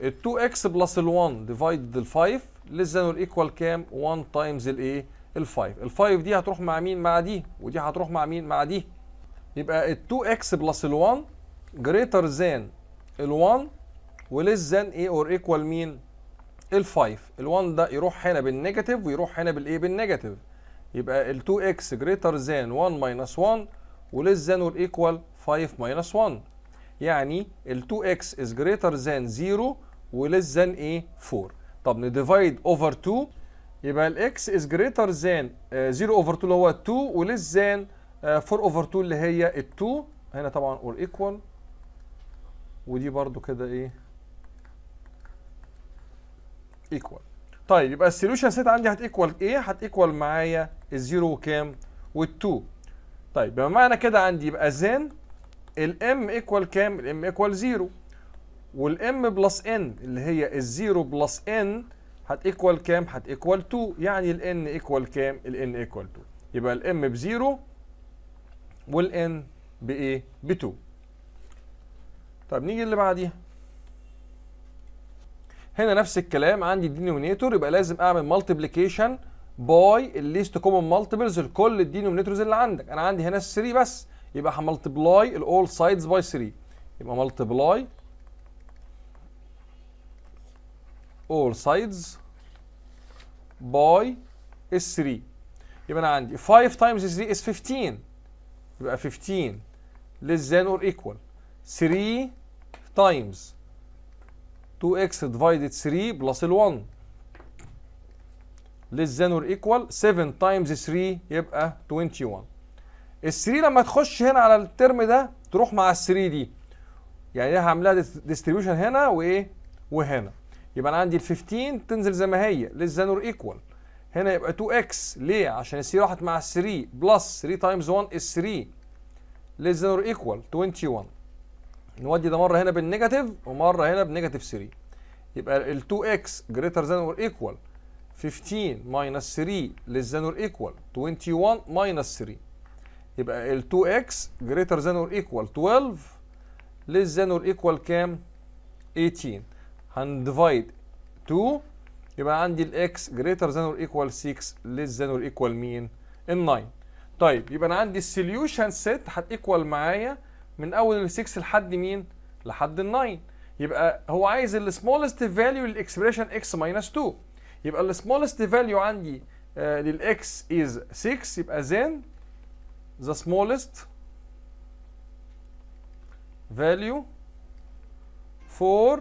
ال 2x plus ال 1 divide ال 5 less than or equal كام؟ 1 times الايه ال 5 ال 5 دي هتروح مع مين؟ مع دي. ودي هتروح مع مين؟ مع دي. يبقى ال 2x plus ال 1 greater than ال 1 و less than إيه or equal مين؟ ال 5 ال 1 ده يروح هنا بال negative ويروح هنا بالايه بال negative. يبقى ال 2x greater than 1 minus 1 و less than or equal 5 minus 1 يعني ال 2x is greater than 0 و less than إيه 4 طب ن divide over 2 يبقى ال x is greater than 0 over 2 اللي هو 2 و less than 4 over 2 اللي هي ال 2 هنا طبعا or equal ودي برضو كده إيه؟ equal طيب يبقى ال solution set عندي هت equal إيه هت equal معايا ال zero وكام وال2 طيب يبقى معنى كده عندي يبقى زين ال m equal كام؟ ال m equal 0 وال m plus n اللي هي ال zero plus n هت equal كام؟ هت equal 2 يعني ال n equal كام؟ ال n equal 2 يبقى ال m ب zero وال n بإيه؟ ب 2 طب نيجي اللي بعديها. هنا نفس الكلام عندي ال denominator يبقى لازم أعمل multiplication by ال least common multiples لكل ال denominators اللي عندك. أنا عندي هنا 3 بس يبقى ه multiply الأول sides by 3 يبقى multiply all sides by is 3 يبقى أنا عندي 5 times 3 is 15 يبقى 15 less than or equal 3 times. 2x divided 3 plus ال 1 less than or equal 7 times 3 يبقى 21 ال 3 لما تخش هنا على الترم ده تروح مع ال 3 دي. يعني هعملها distribution هنا وإيه؟ وهنا. يبقى أنا عندي ال 15 تنزل زي ما هي less than or equal. هنا يبقى 2x ليه؟ عشان ال 3 راحت مع ال 3 plus 3 times 1 is 3 less than or equal 21 نودي ده مرة هنا بال negative ومرة هنا ب negative 3 يبقى ال 2x greater than or equal 15 minus 3 less than or equal 21 minus 3 يبقى ال 2x greater than or equal 12 less than or equal كام؟ 18 هن divide 2 يبقى عندي ال x greater than or equal 6 less than or equal مين؟ ال 9 طيب يبقى أنا عندي ال solution set هت equal معايا من أول ال 6 لحد مين؟ لحد ال 9 يبقى هو عايز ال smallest value لل expression x minus 2 يبقى ال smallest value عندي آه للاكس از 6 يبقى then the smallest value for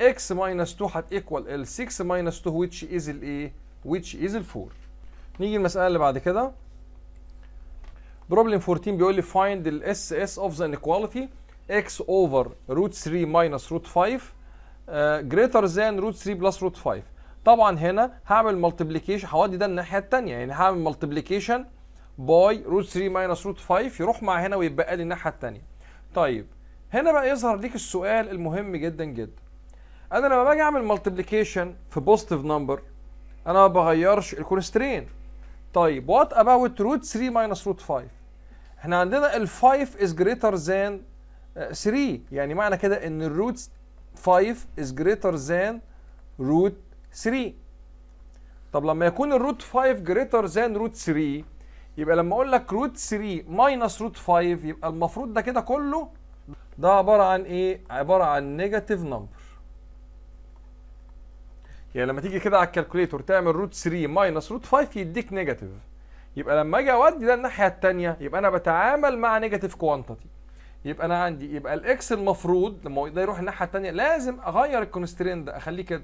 x minus 2 هتيكوال ال 6 minus 2 which is الايه which is ال 4 نيجي المسألة اللي بعد كده. Problem 14 بيقول لي find ال SS of the inequality x over root 3 minus root 5 uh, greater than root 3 plus root 5 طبعا هنا هعمل multiplication هودي ده الناحية التانية. يعني هعمل multiplication by root 3 minus root 5 يروح مع هنا ويتبقى لي الناحية الثانية طيب هنا بقى يظهر ليك السؤال المهم جدا جدا. أنا لما باجي أعمل multiplication في positive number أنا ما بغيرش ال constraint طيب what about root 3 minus root 5 إحنا عندنا ال 5 is greater than 3 يعني معنى كده إن ال root 5 is greater than root 3 طب لما يكون ال root 5 greater than root 3 يبقى لما أقول لك root 3 minus root 5 يبقى المفروض ده كده كله ده عبارة عن إيه؟ عبارة عن negative number يعني لما تيجي كده على ال calculator تعمل root 3 minus root 5 يديك negative يبقى لما أجي اودي ده الناحية الثانية يبقى أنا بتعامل مع negative quantity يبقى أنا عندي يبقى ال x المفروض لما ده يروح الناحية الثانية لازم اغير ال constraint ده اخليه كده.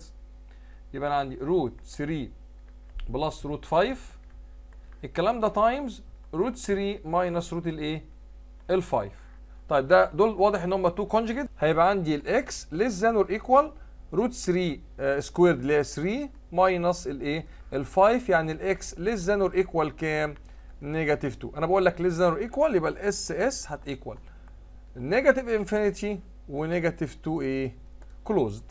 يبقى أنا عندي root 3 plus root 5 الكلام ده times root 3 minus root الايه ال 5 طيب ده دول واضح إن هم 2 conjugate هيبقى عندي ال x less than or equal root 3 squared اللي هي 3 minus الايه ال 5 يعني ال x less than or equal كام؟ negative 2 أنا بقول لك less than or equal يبقى ال SS هت equal negative infinity و negative 2 إيه؟ closed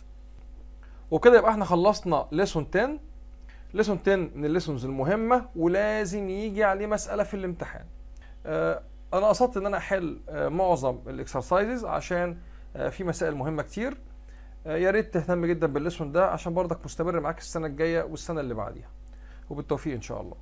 وكده يبقى إحنا خلصنا lesson 10 lesson 10 من ال lessons المهمة ولازم يجي عليه مسألة في الامتحان. آه أنا قصدت إن أنا أحل آه معظم ال exercises عشان آه في مسائل مهمة كتير. يا ريت تهتم جدا بال lesson ده عشان برضك مستمر معاك السنة الجاية والسنة اللي بعديها. وبالتوفيق إن شاء الله.